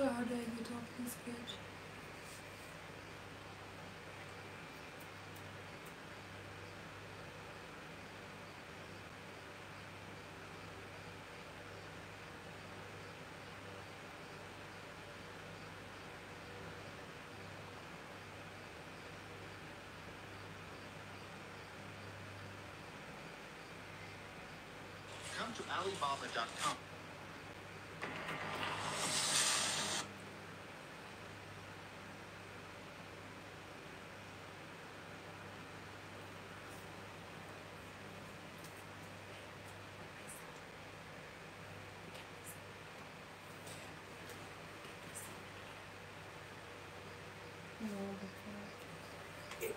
So how do I get off this page? Come to Alibaba.com.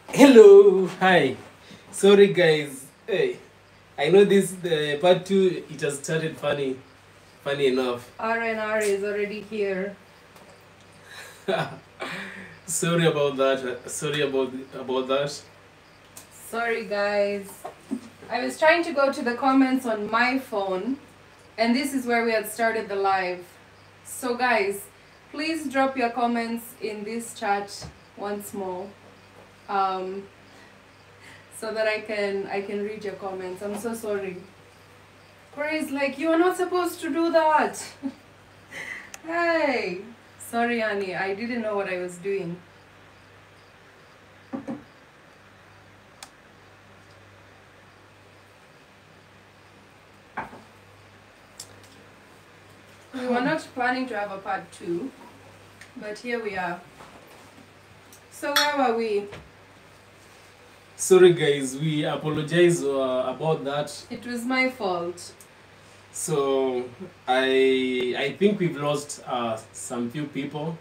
Hello, hi. Sorry guys. Hey, I know this the part two. It has started funny, funny enough. RNR is already here. Sorry about that. Sorry about about that. Sorry guys. I was trying to go to the comments on my phone and this is where we had started the live. So guys, please drop your comments in this chat once more. Um so that I can I can read your comments. I'm so sorry. Koree's like, you are not supposed to do that. hey. Sorry, Annie. I didn't know what I was doing. We were not planning to have a part two, but here we are. So where were we? Sorry guys. We apologize uh, about that. It was my fault. So I I think we've lost uh, some few people,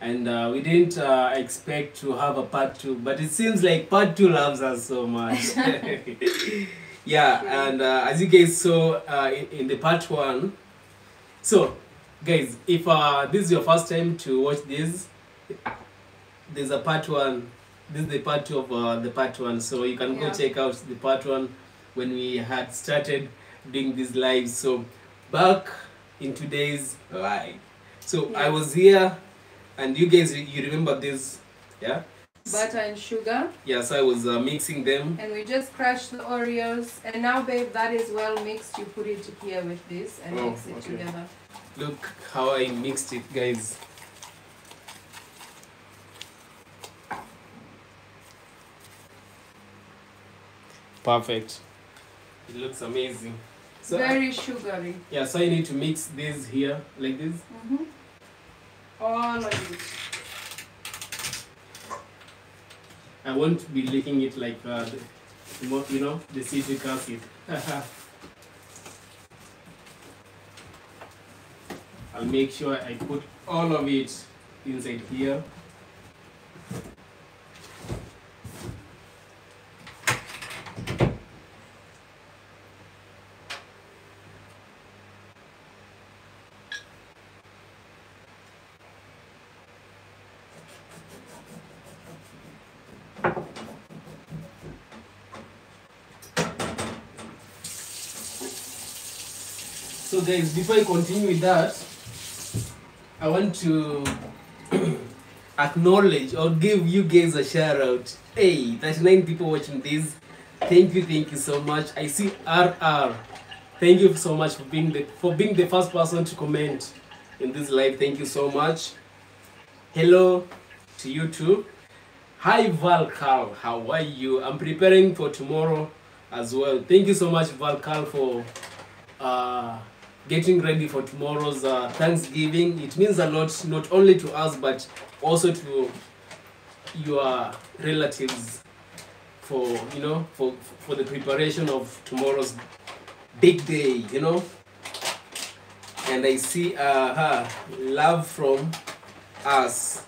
and uh, we didn't uh, expect to have a part two. But it seems like part two loves us so much. yeah, and uh, as you guys saw uh, in, in the part one, so guys, if uh, this is your first time to watch this, there's a part one. This is the part two of uh, the part one, so you can go check out the part one when we had started doing these lives. So back in today's live. So I was here, and you guys you remember this, yeah? Butter and sugar. Yeah. So I was uh, mixing them. And we just crushed the Oreos. And now, babe, that is well mixed. You put it here with this and Oh, mix it okay. together. Look how I mixed it, guys. Perfect. It looks amazing. So I- Very sugary. yeah, so you need to mix this here like this. Mm-hmm. All of it. I won't be licking it like uh, the, the you know the citric acid. I'll make sure I put all of it inside here. Guys, before I continue with that, I want to acknowledge or give you guys a shout out. Hey, 39 people watching this. Thank you, thank you so much. I see RR. Thank you so much for being the for being the first person to comment in this live. Thank you so much. Hello to you too. Hi Valkal, how are you? I'm preparing for tomorrow as well. Thank you so much, Valkal, for uh, getting ready for tomorrow's uh, Thanksgiving. It means a lot, not only to us, but also to your relatives for you know for for the preparation of tomorrow's big day. You know, and I see uh, her love from us,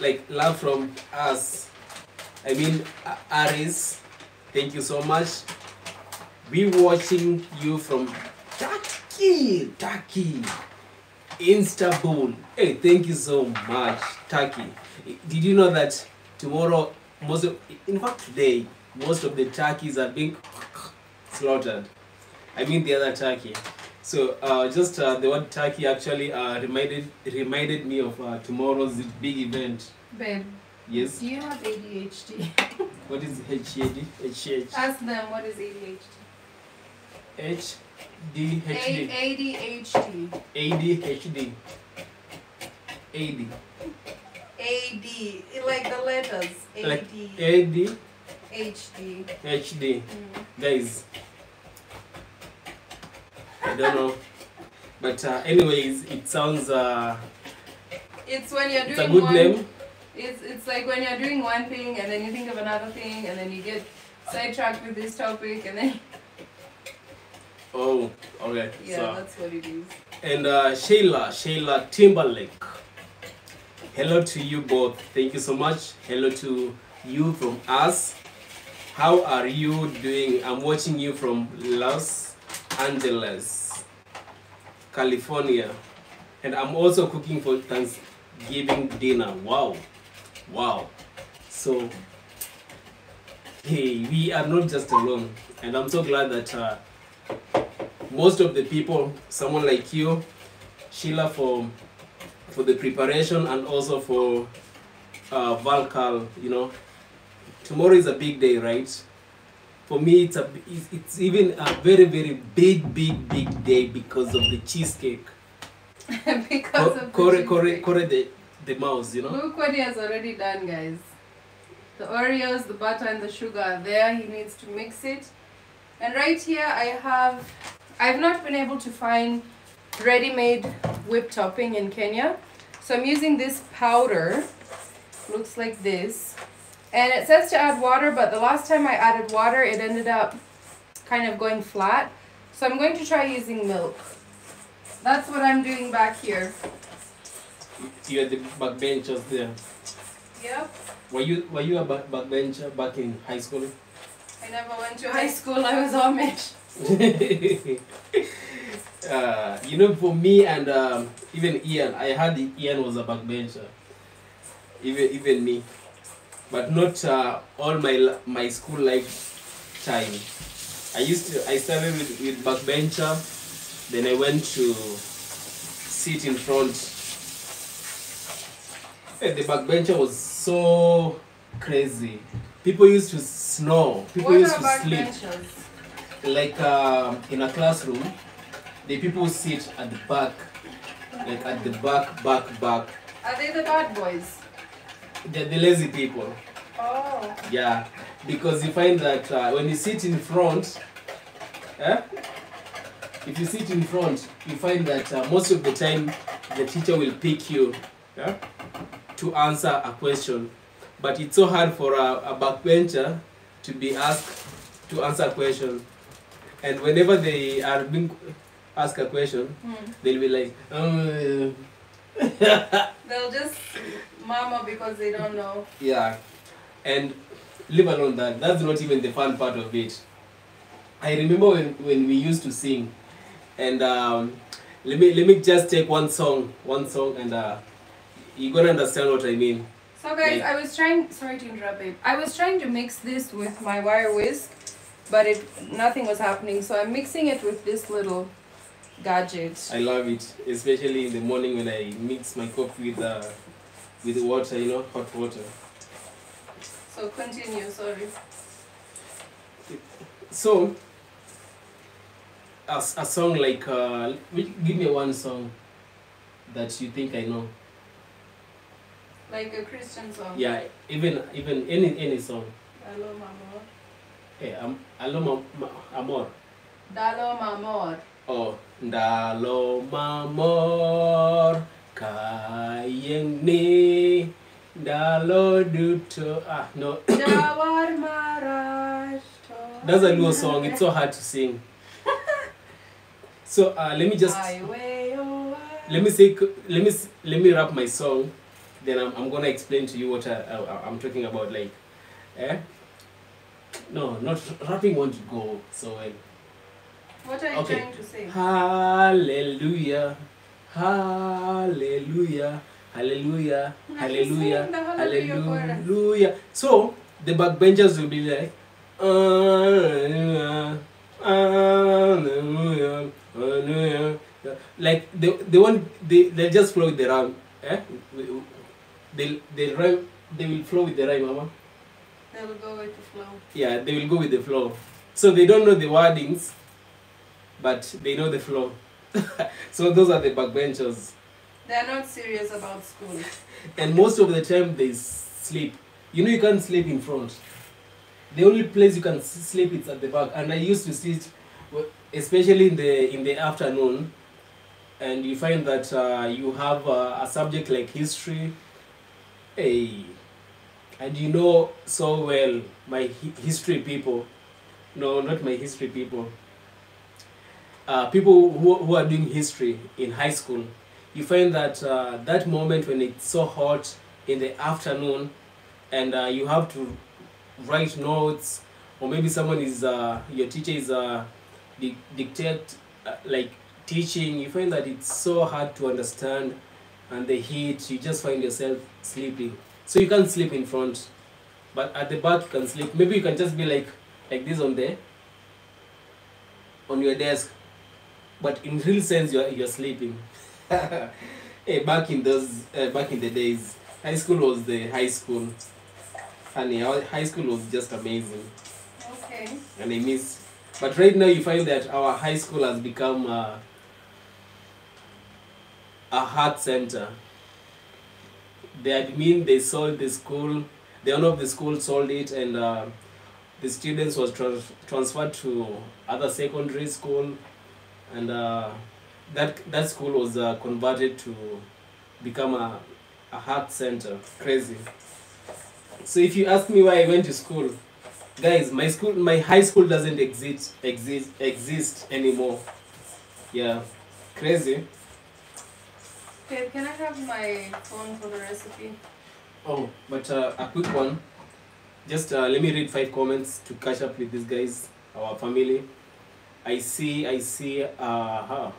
like love from us. I mean, Aris. Thank you so much. We watching you from Turkey, Turkey, Istanbul. Hey, thank you so much, Turkey. Did you know that tomorrow, most of, in fact today, most of the turkeys are being slaughtered. I mean the other turkey. So uh, just uh, the word turkey actually uh, reminded reminded me of uh, tomorrow's big event. Babe, Yes. do you have ADHD? What is HAD? HH. Ask them what is ADHD. HDHD. ADHD. ADHD. AD. AD. Like the letters. Like AD. AD. HD. HD. Mm. Guys. I don't know. But uh, anyways, it sounds uh, It's when you're it's doing a good one. name. It's it's like when you're doing one thing and then you think of another thing and then you get sidetracked with this topic and then Oh, okay. yeah, So that's what it is. and uh, Shayla, Shayla Timberlake. Hello to you both. Thank you so much. Hello to you from us. How are you doing? I'm watching you from Los Angeles, California. And I'm also cooking for Thanksgiving dinner. Wow. Wow. So, hey, we are not just alone. And I'm so glad that uh, most of the people, someone like you, Sheila, for for the preparation and also for uh, Valkal, you know, tomorrow is a big day, right? For me, it's a it's, it's even a very very big big big day because of the cheesecake. because Co- of corre, cheesecake. corre the the mouse, you know. Look what he has already done, guys. The Oreos, the butter, and the sugar are there. He needs to mix it. And right here, I have. I've not been able to find ready-made whipped topping in Kenya, so I'm using this powder. Looks like this, and it says to add water, but the last time I added water, it ended up kind of going flat. So I'm going to try using milk. That's what I'm doing back here. You are the backbenchers there. Yep. Were you were you a back, backbencher back in high school? I never went to high school. I was Amish. uh, you know, for me and um, even Ian, I heard Ian was a backbencher. Even even me, but not uh, all my my school life time. I used to. I started with, with backbencher, then I went to sit in front. Eh, The backbencher was so crazy. People used to snore. People What used to sleep backbenchers? like um, in a classroom, the people sit at the back, like at the back, back, back. Are they the bad boys? They're the lazy people. Oh. Yeah, because you find that uh, when you sit in front, eh? if you sit in front, you find that uh, most of the time the teacher will pick you yeah, to answer a question. But it's so hard for a, a backbencher to be asked to answer a question. And whenever they are being asked a question, Hmm. they'll be like, um, They'll just mama because they don't know. Yeah, and leave alone that. That's not even the fun part of it. I remember when, when we used to sing, and um, let me let me just take one song, one song, and uh, you're gonna understand what I mean. So guys. I was trying. Sorry to interrupt, babe. I was trying to mix this with my wire whisk, but it nothing was happening. So I'm mixing it with this little gadget. I love it, especially in the morning when I mix my coffee with uh, with water, you know, hot water. So continue. Sorry. So, a, a song like, uh, give me one song that you think I know. Like a Christian song. Yeah, even even any any song. Dalo mamor. Eh, am, alo ma, ma, amor. Dalo mamor. Oh, ndalo mamor kayeng ni ndalo duto. Ah, no. Jawar maraj. That's a Luo song. It's so hard to sing. So uh, let me just let me say let me let me rap my song. Then I'm, I'm gonna explain to you what I, I, I'm talking about. Like, eh? No, not rapping. Won't go so well. What are you Okay. trying to say? Hallelujah. Hallelujah. Hallelujah. Hallelujah. hallelujah. Hallelujah. So the backbenchers will be like Hallelujah. Hallelujah. Yeah. Like they, they won't they they just flow with the rhyme. Eh? They they rhyme they will flow with the rhyme, mama. They'll go with the flow. Yeah, they will go with the flow. So they don't know the wordings, but they know the flow. so those are the backbenchers. They're not serious about school. And most of the time they sleep. You know you can't sleep in front. The only place you can sleep is at the back. And I used to sit, especially in the in the afternoon, and you find that uh, you have uh, a subject like history, hey, and you know so well my hi- history people. No, not my history people. Uh, people who, who are doing history in high school you find that uh, that moment when it's so hot in the afternoon and uh, you have to write notes or maybe someone is uh, your teacher is uh, di- dictate uh, like teaching you find that it's so hard to understand and the heat you just find yourself sleeping so you can't sleep in front but at the back you can sleep maybe you can just be like like this on there on your desk but in real sense you're, you're sleeping hey, back in those uh, back in the days, high school was the high school. Honey, our high school was just amazing, Okay. and I miss. But right now, you find that our high school has become uh, a heart center. The admin they sold the school. The owner of the school sold it, and uh, the students was trans- transferred to other secondary school, and. Uh, that that school was uh, converted to become a, a heart center crazy so if you ask me why i went to school guys my school my high school doesn't exist exist exist anymore yeah crazy Okay, can I have my phone for the recipe? oh but uh, a quick one just uh, let me read five comments to catch up with these guys our family i see i see uh huh.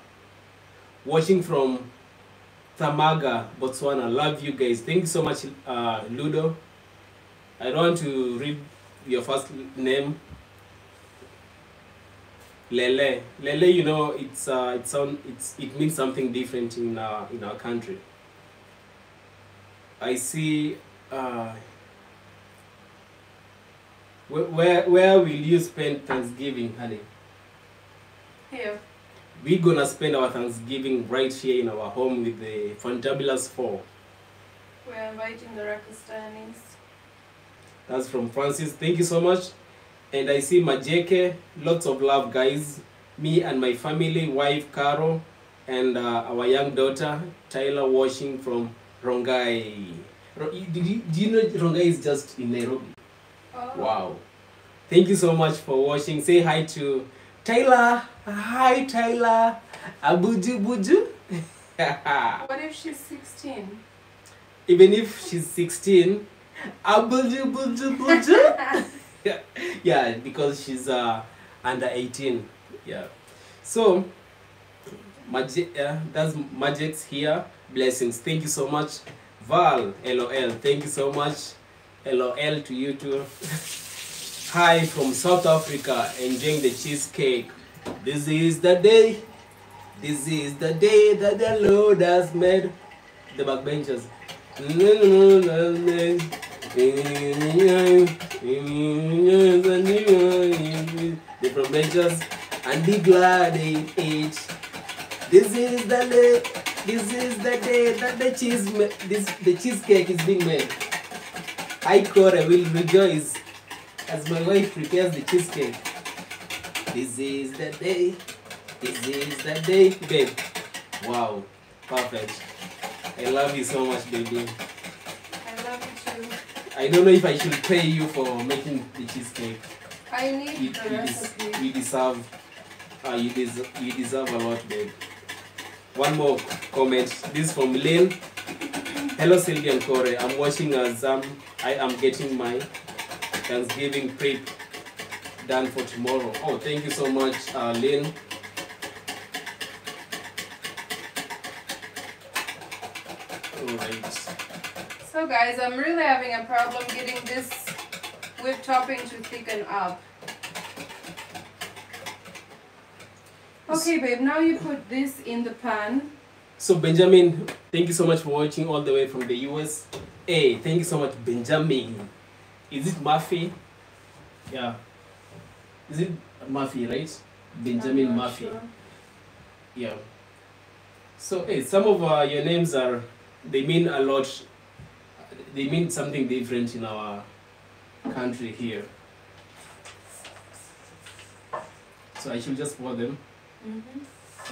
watching from Thamaga, Botswana. Love you guys. Thank you so much, uh, Ludo. I don't want to read your first name. Lele. Lele, you know, it's uh, it sound it's it means something different in uh, in our country. I see. Uh, where, where where will you spend Thanksgiving, honey? Here. We're gonna spend our Thanksgiving right here in our home with the Fantabulous Four. We're inviting the Rakistanis. That's from Francis. Thank you so much. And I see Majeke. Lots of love, guys. Me and my family, wife Caro, and uh, our young daughter Tyler, watching from Rongai. Ro- Did you, do you know Rongai is just in Nairobi? Oh. Wow. Thank you so much for watching. Say hi to Tyler. Hi, Tyler. Abuju buju. What if she's 16? Even if she's 16, abuju buju buju. yeah, because she's uh, under 18. Yeah. So, Magic, uh, that's Magic's here. Blessings. Thank you so much. Val, LOL. Thank you so much. LOL to you too. Hi from South Africa, enjoying the cheesecake. This is the day. This is the day that the Lord has made. The backbenchers. The frontbenchers and be glad in it. This is the day. This is the day that the cheese this the cheesecake is being made. I Cora will rejoice as my wife prepares the cheesecake. This is the day. This is the day, babe. Wow, perfect. I love you so much, baby. I love you too. I don't know if I should pay you for making the cheesecake. I need You, the you, des- recipe. you deserve, uh, you, des- you deserve a lot, babe. One more comment. This from Lynn. Hello, Sylvia and Koree. I'm watching as um, I am getting my Thanksgiving prep done for tomorrow. Oh, thank you so much, uh, Lynn. Alright. So guys, I'm really having a problem getting this whipped topping to thicken up. Okay, babe, now you put this in the pan. So Benjamin, thank you so much for watching all the way from the US. Hey, thank you so much, Benjamin. Is it Murphy? Yeah. Is it Murphy, right? Benjamin I'm Murphy. sure. Yeah. So hey, some of uh, your names are they mean a lot. They mean something different in our country here. So I should just pour them, Mhm.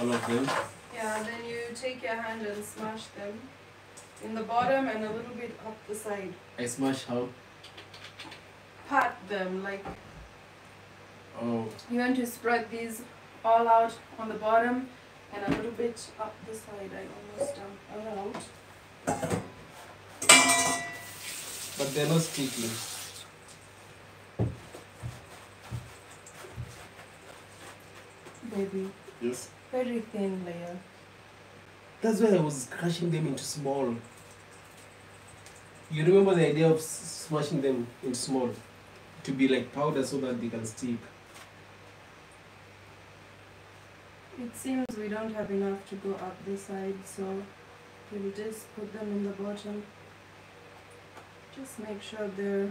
all of them. Yeah, then you take your hand and smash them in the bottom and a little bit up the side. I smash how? Pat them like Oh, you want to spread these all out on the bottom and a little bit up the side. I almost um all out. But they're not sticky. Baby, Yes. very thin layer. That's why I was crushing them into small. You remember the idea of smashing them into small? To be like powder so that they can stick. It seems we don't have enough to go up the side, so we'll just put them in the bottom. Just make sure they're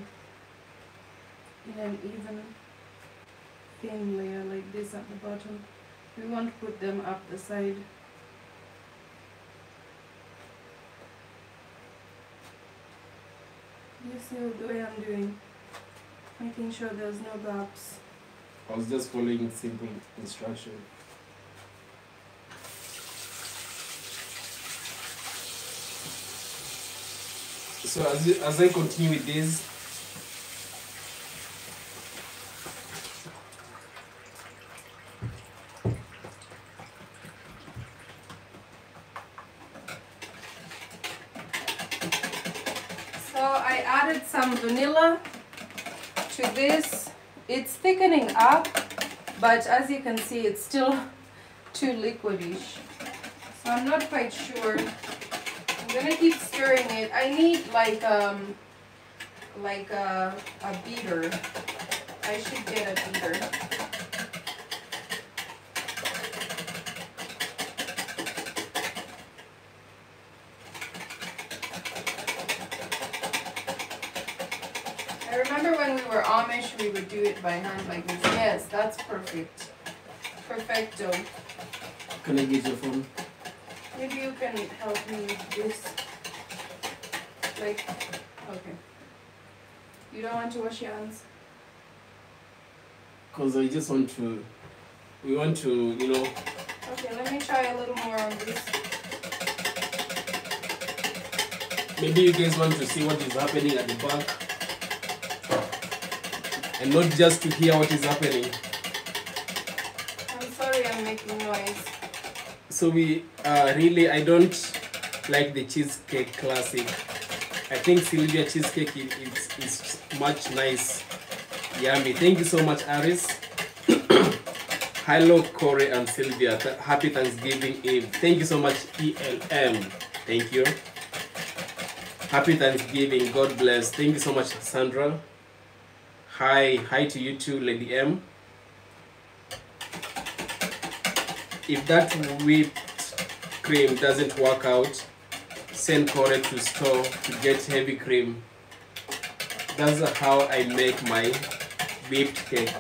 in an even thin layer like this at the bottom. We won't put them up the side. You see the way I'm doing, making sure there's no gaps. I was just following simple instruction. So as, as I continue with this, So I added some vanilla to this. It's thickening up, but as you can see, it's still too liquidish. So I'm not quite sure. I'm gonna keep stirring it. I need like um like a, a beater. I should get a beater. I remember when we were Amish, we would do it by hand like this. Yes, that's perfect. Perfecto. can I get your phone? Maybe you can help me with this. Like, okay. You don't want to wash your hands? Because I just want to, we want to, you know, Okay, let me try a little more on this. maybe you guys want to see what is happening at the back. And not just to hear what is happening. I'm sorry I'm making noise. So we uh, really, I don't like the cheesecake classic. I think Sylvia cheesecake is, is, is much nice. Yummy. Thank you so much, Aris. Hello, Koree and Sylvia. Th- Happy Thanksgiving Eve. Thank you so much, ELM. Thank you. Happy Thanksgiving. God bless. Thank you so much, Sandra. Hi, hi to you too, Lady M. If that whipped cream doesn't work out, send Koree to store to get heavy cream. That's how I make my whipped cake.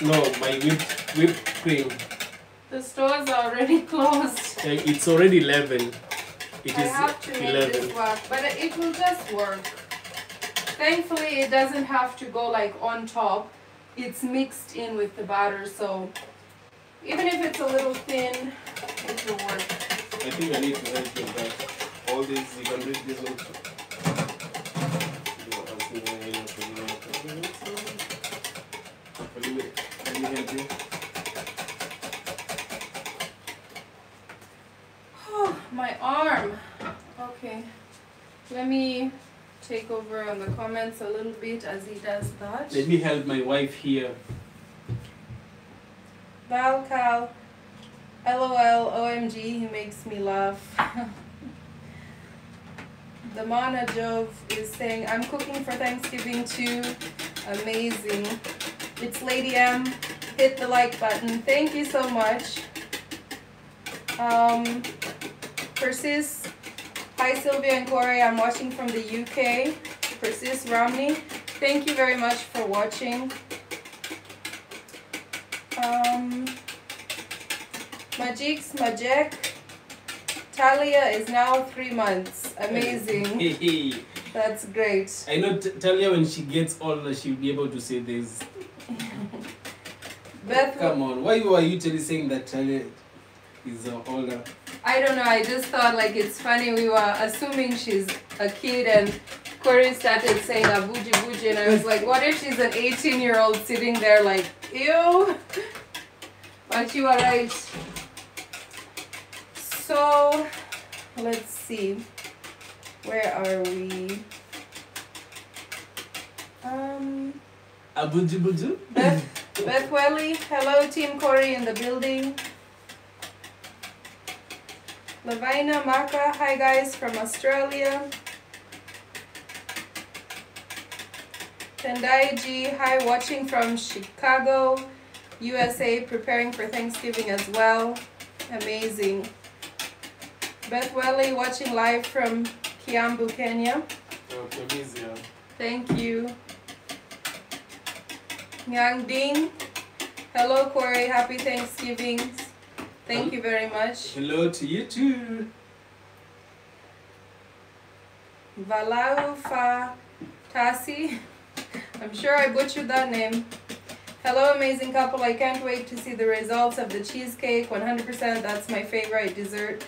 No, my whipped whipped cream. The stores are already closed. It's already eleven. It I is have to make eleven. this work, but it will just work. Thankfully, it doesn't have to go like on top. It's mixed in with the batter, so even if it's a little thin, it will work. I think I need to help you with that. All these you can read this also. Let me, let me help you. My arm. Okay. Let me take over on the comments a little bit as he does that. Let me help my wife here. Val Cal. LOL, OMG, he makes me laugh. the Mana Jove is saying, I'm cooking for Thanksgiving too. Amazing. It's Lady M. hit the like button. Thank you so much. Um, Persis, hi Sylvia and Koree. I'm watching from the UK. Persis Romney, thank you very much for watching. Um, Majix Majek, Talia is now three months. Amazing. That's great. I know Talia when she gets older, she'll be able to say this. Beth, Come on, why were you telling saying that Talia is uh, older? I don't know. I just thought like it's funny. We were assuming she's a kid, and Koree started saying abuji buji, and I was like, what if she's an 18 year old sitting there like, ew? But you are right. So, let's see. Where are we? Um, Abuju buju? Beth, Beth Welly, hello Team Koree in the building. Lavina Maka, hi guys from Australia. Tendai G, hi watching from Chicago, USA, preparing for Thanksgiving as well. Amazing. Beth Welly watching live from Kiambu, Kenya. Thank you. Yang Ding. Hello, Koree. Happy Thanksgiving. Thank you very much. Hello to you too. Valau Tasi. I'm sure I butchered that name. Hello, amazing couple. I can't wait to see the results of the cheesecake. 100%. That's my favorite dessert.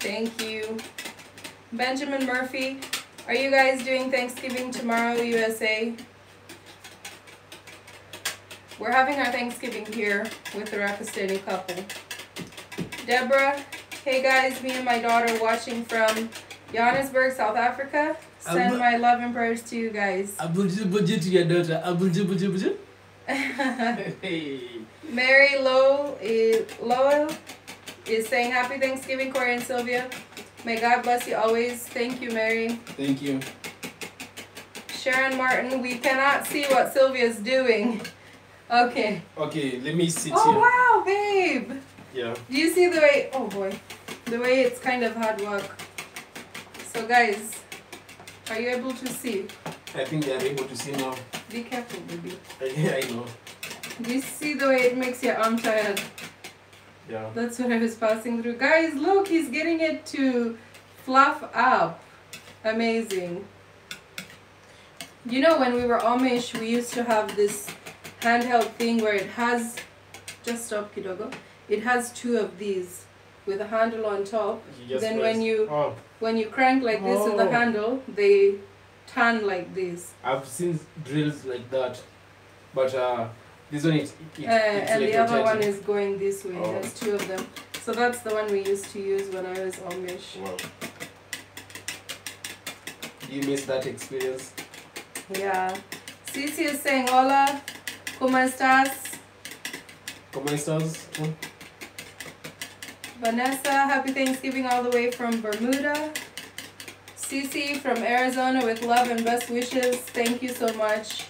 Thank you. Benjamin Murphy. Are you guys doing Thanksgiving tomorrow, USA? We're having our Thanksgiving here with the Rakastani couple. Deborah, hey guys, me and my daughter watching from Johannesburg, South Africa. Send Um, my love and prayers to you guys. Abuju buju to your daughter. Abuju buju buju. Hey. Mary Low is, Lowell is saying happy Thanksgiving, Koree and Sylvia. May God bless you always. Thank you, Mary. Thank you. Sharon Martin, we cannot see what Sylvia's doing. Okay. Okay, let me sit Oh here. wow, babe. Yeah. Do you see the way? Oh boy, the way it's kind of hard work. So guys, are you able to see? I think they are able to see now. Be careful, baby. I, I know. Do you see the way it makes your arm tired? Yeah. That's what I was passing through. Guys, look, he's getting it to fluff up. Amazing. You know, when we were Amish, we used to have this handheld thing where it has, just stop Kidogo, it has two of these with a handle on top. You Then press- when you- Oh, When you crank like this with the Oh. handle, they turn like this. I've seen drills like that, but uh, this one it, it, Uh, it's and like the other one is going this way. Oh. There's two of them. So that's the one we used to use when I was Amish. Wow. You miss that experience? Yeah. Cici is saying, Hola, ¿cómo estás? ¿Cómo estás? Vanessa, happy Thanksgiving all the way from Bermuda. Cici from Arizona with love and best wishes. Thank you so much.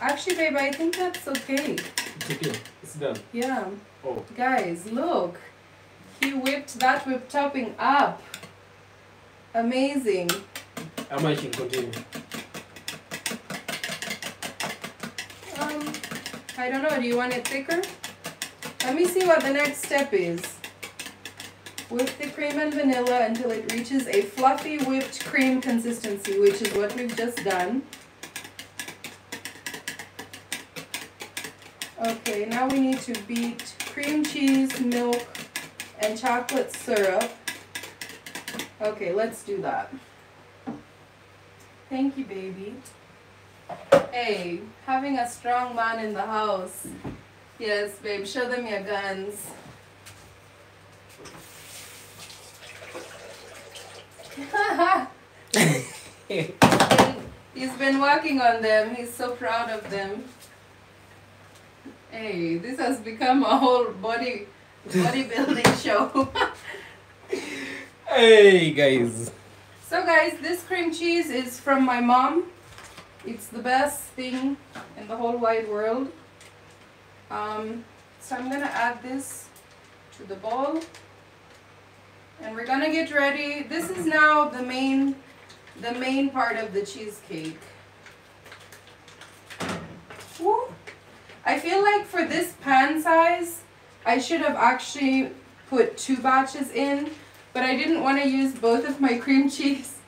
Actually, babe, I think that's okay. It's okay. It's done. Yeah. Oh. Guys, look. He whipped that whip topping up. Amazing. I might can continue. Um, I don't know. Do you want it thicker? Let me see what the next step is. Whip the cream and vanilla until it reaches a fluffy whipped cream consistency, which is what we've just done. Okay, now we need to beat cream cheese, milk, and chocolate syrup. Okay, let's do that. Thank you, baby. Hey, having a strong man in the house. Yes, babe, show them your guns. He's been working on them. He's so proud of them. Hey, this has become a whole body bodybuilding show. Hey guys. So guys, this cream cheese is from my mom. It's the best thing in the whole wide world. Um, so I'm gonna add this to the bowl. And we're gonna get ready. This is now the main, the main part of the cheesecake. Woo. I feel like for this pan size, I should have actually put two batches in, but I didn't want to use both of my cream cheese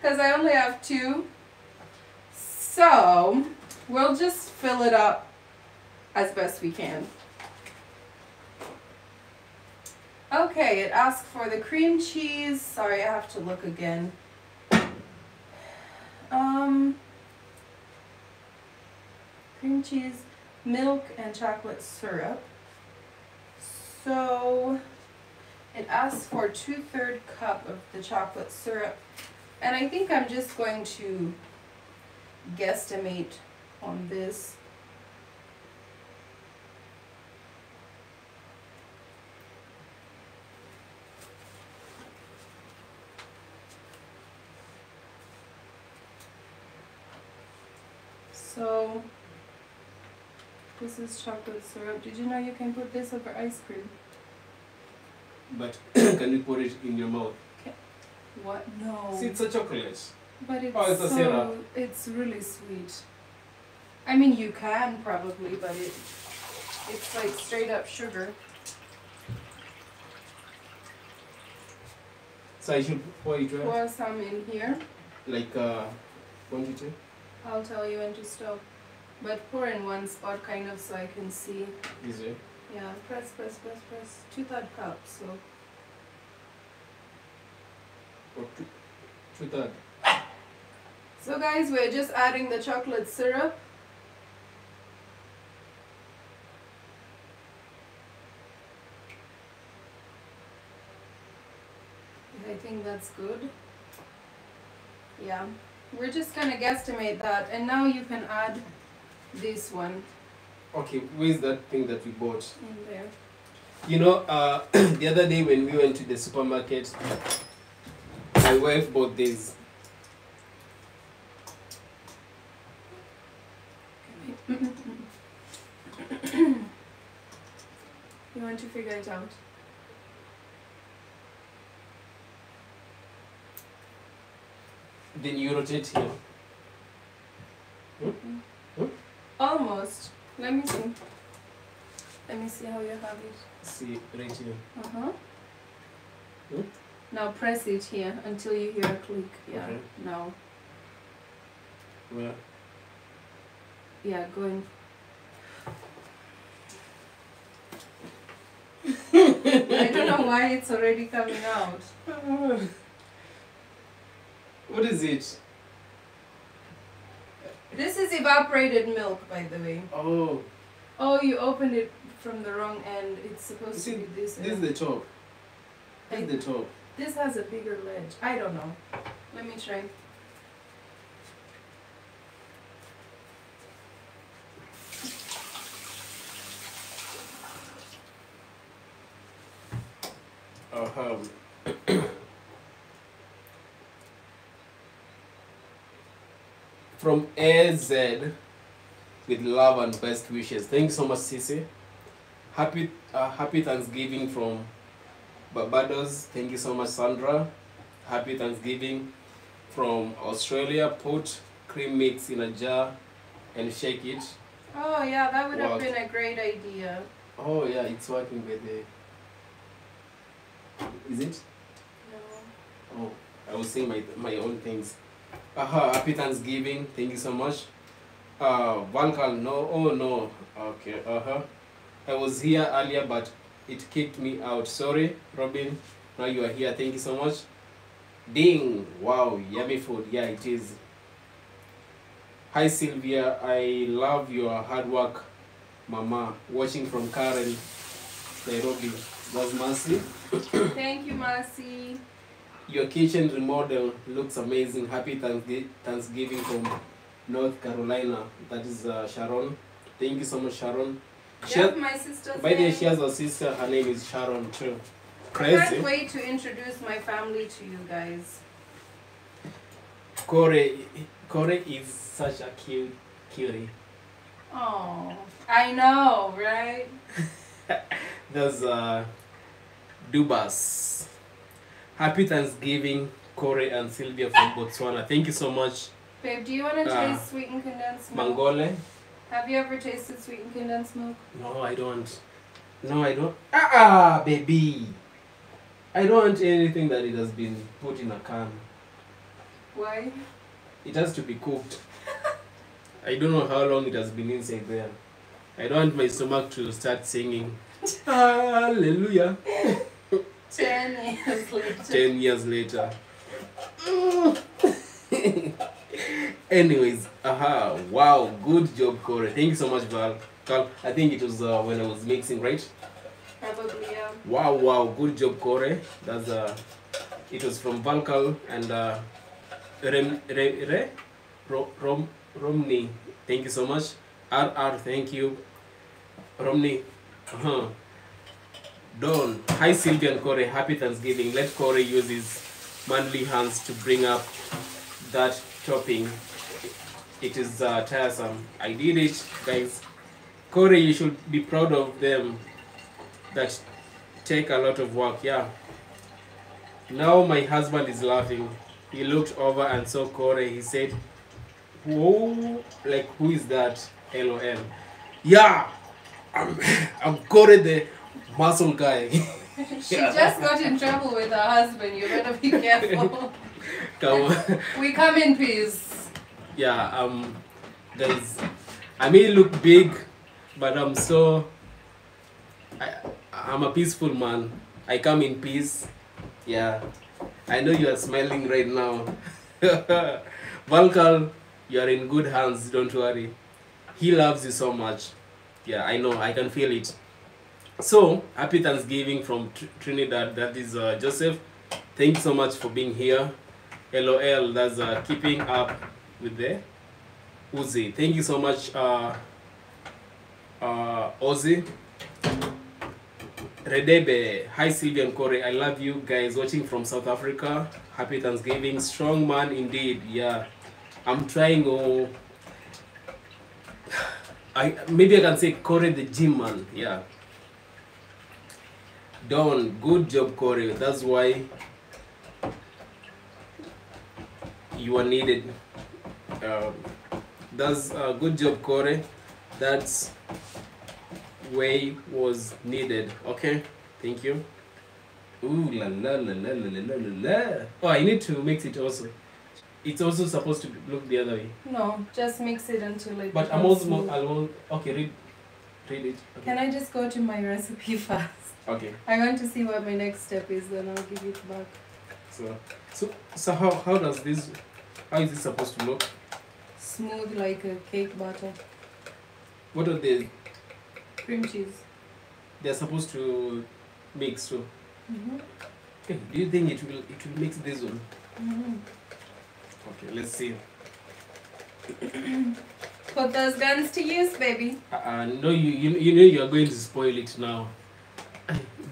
because I only have two. So we'll just fill it up as best we can. Okay, it asks for the cream cheese. Sorry, I have to look again. Um, cream cheese, milk, and chocolate syrup. So it asks for two-third cup of the chocolate syrup. And I think I'm just going to guesstimate on this. So this is chocolate syrup. Did you know you can put this over ice cream? But can you put it in your mouth? What? No. See, it's a chocolate. But it's, Oh, it's a so syrup. it's really sweet. I mean, you can probably, but it it's like straight up sugar. So I should pour it right? Pour some in here. Like uh, quantity? I'll tell you when to stop. But pour in one spot, kind of, so I can see. Way. Yeah, press, press, press, press. Two third cup. So Or two, two third. so guys, we're just adding the chocolate syrup. I think that's good. Yeah, we're just gonna guesstimate that, and now you can add this one Okay, where's that thing that we bought? in there. You know, uh, the other day when we went to the supermarket, my wife bought this. You want to figure it out? Then you rotate here. Almost. Let me see. Let me see how you have it. See, right here. Uh huh. Hmm? Now press it here until you hear a click. Yeah. Okay. Now. Where? Yeah, going. I don't know why it's already coming out. What is it? This is evaporated milk, by the way. Oh, Oh, you opened it from the wrong end. It's supposed see, to be this. this is the top. This is the top. This has a bigger ledge. I don't know. Let me try. Uh-huh. From AZ with love and best wishes. Thank you so much, Sisi. Happy uh, Happy Thanksgiving from Barbados. Thank you so much, Sandra. Happy Thanksgiving from Australia. Put cream mix in a jar and shake it. Oh yeah, that would have been a great idea. Oh yeah, it's working with the. Is it? No. Oh, I was saying my my own things. Aha, happy Thanksgiving. Thank you so much. Uh, Valkal, no, oh no. Okay, uh huh. I was here earlier, but it kicked me out. Sorry, Robin. Now you are here. Thank you so much. Ding! Wow, yummy food. Yeah, it is. Hi Sylvia, I love your hard work, Mama. Watching from Karen, Nairobi. Was Mercy. Thank you, Marcy. Your kitchen remodel looks amazing. Happy Thanksgiving from North Carolina. That is uh, Sharon. Thank you so much, Sharon. She Yep, my sister's by the way, she has a sister. Her name is Sharon too. I can't wait to introduce my family to you guys. Koree, Koree is such a cute cutie. Oh, I know, right? There's uh, Dubas. Happy Thanksgiving, Koree and Sylvia from Botswana. Thank you so much, Babe, do you want to Ah. taste sweetened condensed milk? Mangole. Have you ever tasted sweetened condensed milk? No, I don't. No, I don't. Ah, ah, baby. I don't want anything that it has been put in a can. Why? It has to be cooked. I don't know how long it has been inside there. I don't want my stomach to start singing. Hallelujah. Ten years later. 10 years later. Anyways, aha, wow, good job, Koree. Thank you so much, Val. Val, I think it was uh, when I was mixing, right? Probably, yeah. Wow, wow, good job, Koree. That's uh, it was from Valkal and uh, Rem, Re, Re, Ro, Rom, Romney. Thank you so much. RR, thank you. Romney. Uh-huh. Dawn. Hi, Sylvia and Koree. Happy Thanksgiving. Let Koree use his manly hands to bring up that topping. It is uh, tiresome. I did it, guys. Koree, you should be proud of them that take a lot of work. Yeah. Now my husband is laughing. He looked over and saw Koree. He said, Whoa, like who is that? LOL. Yeah, I'm, I'm Koree the muscle guy. She just got in trouble with her husband. You better be careful. Come on. we come in peace. Yeah, um, guys, I may look big, but I'm so. I, I'm a peaceful man. I come in peace. Yeah, I know you are smiling right now. Valkal, you are in good hands. Don't worry. He loves you so much. Yeah, I know. I can feel it. So happy Thanksgiving from Tr- Trinidad. That is uh, Joseph. Thank you so much for being here. LOL. That's uh, keeping up with the Uzi. Thank you so much, uh, uh, Ozzy. Redebe. Hi, Sylvia and Koree. I love you guys watching from South Africa. Happy Thanksgiving. Strong man indeed. Yeah. I'm trying. Oh, I maybe I can say Koree the gym man. Yeah. Don, good job, Koree. That's why you are needed. Um, that's a uh, good job, Koree. That's way was needed. Okay, thank you. Ooh la la la la la la la Oh, I need to mix it also. It's also supposed to look the other way. No, just mix it until it. But I'm also. I'll okay. Read, read it. Okay. Can I just go to my recipe first? Okay. I want to see what my next step is, then I'll give it back. So so so how how does this how is this supposed to look? Smooth like a cake batter. What are they Cream cheese. they're supposed to mix too? Mm-hmm. Okay, do you think it will it will mix this one? Mm-hmm. Okay, let's see. Put those guns to use, baby. Uh, uh, no, you, you you know you are going to spoil it now.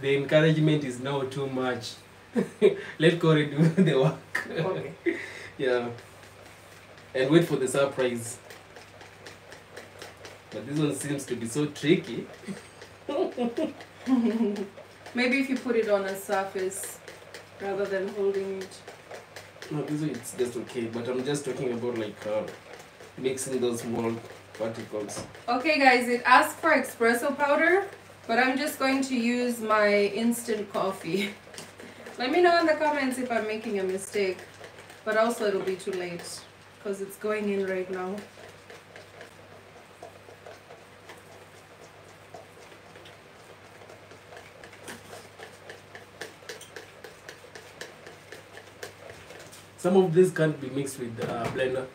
The encouragement is now too much. Let Koree do the work. Okay. yeah. And wait for the surprise. But this one seems to be so tricky. Maybe if you put it on a surface rather than holding it. No, this one it's just okay. But I'm just talking about like uh, mixing those small particles. Okay, guys, it asks for espresso powder, but I'm just going to use my instant coffee. Let me know in the comments if I'm making a mistake, but also it'll be too late because it's going in right now. Some of this can't be mixed with uh, blender.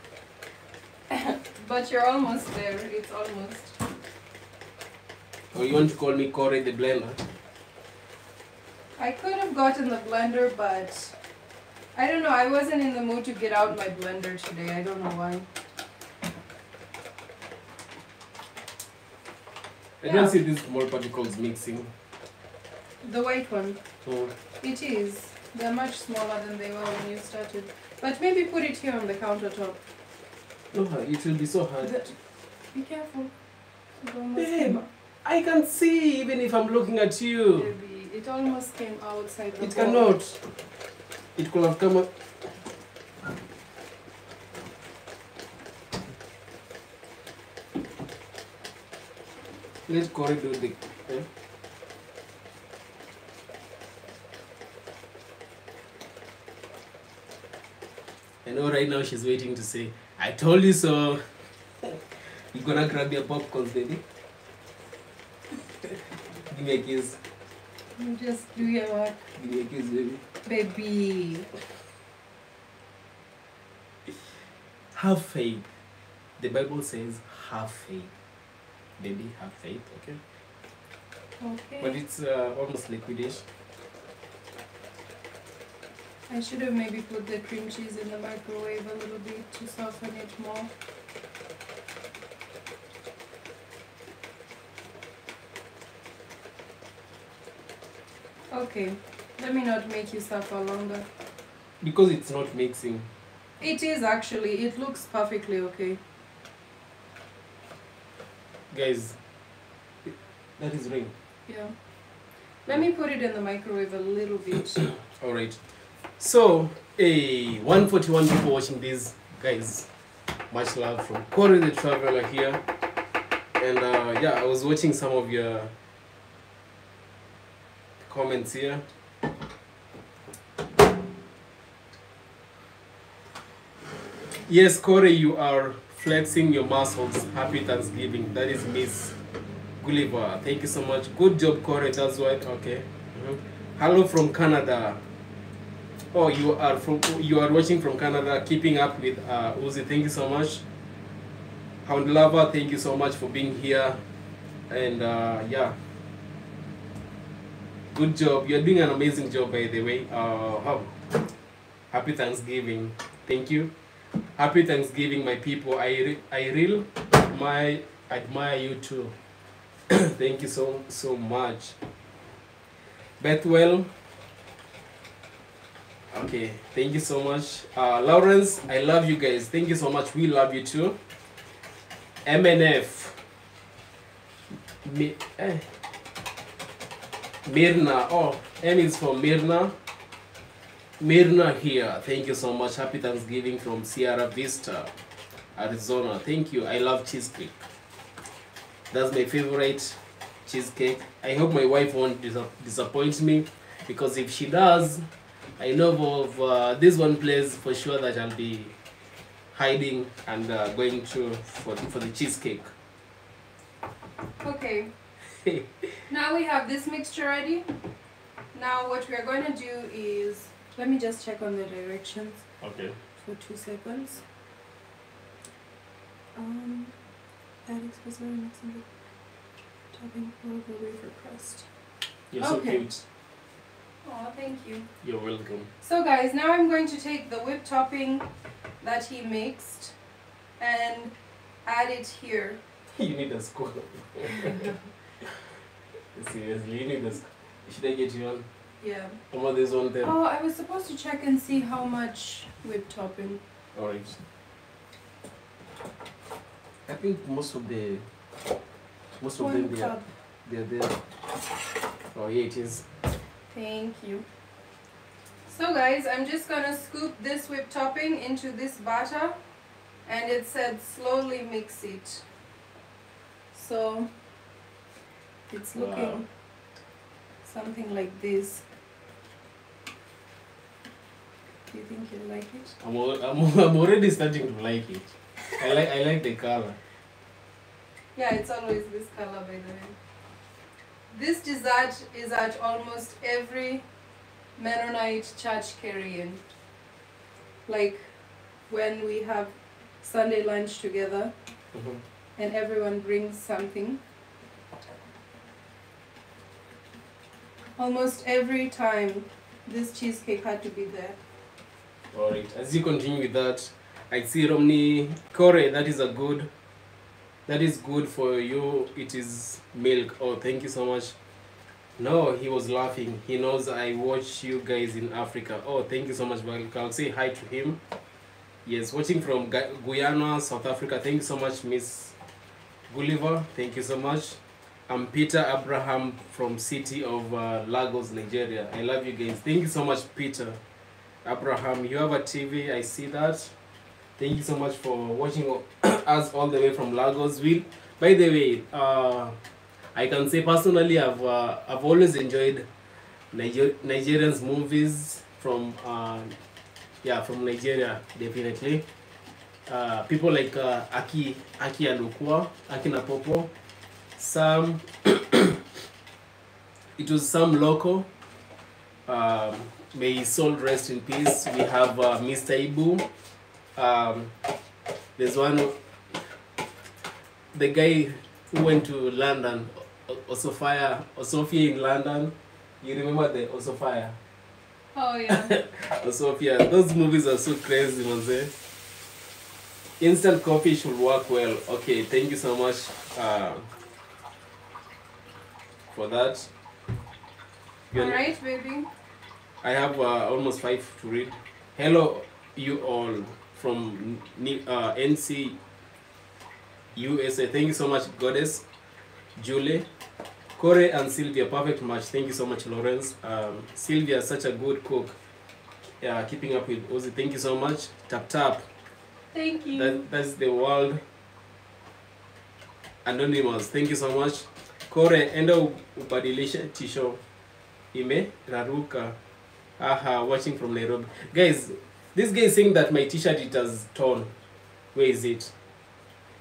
But you're almost there. It's almost. Or you want to call me Koree the blender? I could have gotten the blender, but I don't know. I wasn't in the mood to get out my blender today. I don't know why. I Yeah. don't see these small particles mixing. The white one. So It is. They're much smaller than they were when you started. But maybe put it here on the countertop. no, it will be so hard. The- Be careful. It almost Babe, came out. I can see even if I'm looking at you. Baby, it almost came outside the It cannot. It could have come up. Let Koree do the. eh? I know right now she's waiting to say, I told you so. You gonna grab your popcorn, baby? Give me a kiss. You just do your work. Give me a kiss, baby. Baby. Have faith. The Bible says, have faith. Baby, have faith, okay? Okay. But it's uh, almost liquidish. I should have maybe put the cream cheese in the microwave a little bit to soften it more. Okay, let me not make you suffer longer. Because it's not mixing. It is actually, it looks perfectly okay. Guys, that is ring. Yeah. Let me put it in the microwave a little bit. Alright. So, a 141 people watching this. Guys, much love from Koree the Traveler here. And uh, yeah, I was watching some of your comments here. Yes, Koree, you are flexing your muscles. Happy Thanksgiving. That is Miss Gulliver. Thank you so much. Good job, Koree. That's right. Okay. Mhm. Hello from Canada. Oh, you are from you are watching from Canada. Keeping up with uh, Uzi. Thank you so much. Hound Lover, thank you so much for being here. And uh, yeah, good job. You're doing an amazing job, by the way. Uh, happy Thanksgiving. Thank you. Happy Thanksgiving, my people. I re- I real my admire you too. thank you so so much. Bethwell. Okay, thank you so much. Uh, Lawrence, I love you guys. Thank you so much. We love you too. MNF. Mi- eh. Mirna. Oh, M is for Mirna. Mirna here. Thank you so much. Happy Thanksgiving from Sierra Vista, Arizona. Thank you. I love cheesecake. That's my favorite cheesecake. I hope my wife won't dis- disappoint me because if she does, I know of uh, this one place for sure that I'll be hiding and uh, going to for for the cheesecake. Okay. Now we have this mixture ready. Now what we are going to do is, let me just check on the directions Okay. for two seconds. Um, very mixing the topping for the wafer crust. You're so Okay. cute. Oh, thank you. You're welcome. So guys, now I'm going to take the whipped topping that he mixed and add it here. you need a score. Seriously, you need score. Should I get you one? Yeah. Come on, this one there. Oh, I was supposed to check and see how much whipped topping. Alright. I think most of the most of them they are, they are there. Oh yeah, it is. Thank you. So guys, I'm just gonna scoop this whipped topping into this batter and it said slowly mix it. So it's looking Wow. something like this. Do you think you'll like it? I'm, I'm, I'm already starting to like it. I like I like the color. Yeah, it's always this color by the way. This dessert is at almost every Mennonite church carrying. Like when we have Sunday lunch together Mhm. and everyone brings something. Almost every time this cheesecake had to be there. Alright, as you continue with that, I see Romney Koree, that is a good that is good for you. It is milk. Oh thank you so much. No, he was laughing. He knows I watch you guys in Africa. Oh, thank you so much. I'll say hi to him. Yes, watching from Guyana, South Africa. Thank you so much, Miss Gulliver, thank you so much. I'm Peter Abraham from city of uh, Lagos, Nigeria. I love you guys. Thank you so much, Peter Abraham. You have a TV, I see that. Thank you so much for watching us all the way from Lagos. Will, by the way, uh, I can say personally, I've uh, I've always enjoyed Niger- Nigerians movies from uh, yeah from Nigeria definitely. Uh, people like uh, Aki Aki Alukwa, Aki Napopo, some it was some local. Um, may his soul rest in peace. We have uh, Mr. Ibu. Um, there's one the guy who went to London, Osofia, Osofia in London. You remember the Osofia? Oh yeah. Osofia. Those movies are so crazy, man. Instant coffee should work well. Okay, thank you so much uh, for that. You All know- right, baby. I have uh, almost five to read. Hello, you all from uh, NC USA. Thank you so much, Goddess, Julie, Koree, and Sylvia. Perfect match. Thank you so much, Lawrence. Um, Sylvia, such a good cook. Yeah, keeping up with Ozzy. Thank you so much. Tap tap. Thank you. That, that's the world. Anonymous. Thank you so much. Koree, enda u- ubadilishe tisho. Ime raruka. Aha, watching from Nairobi. Guys, this guy is saying that my t-shirt it has torn. Where is it?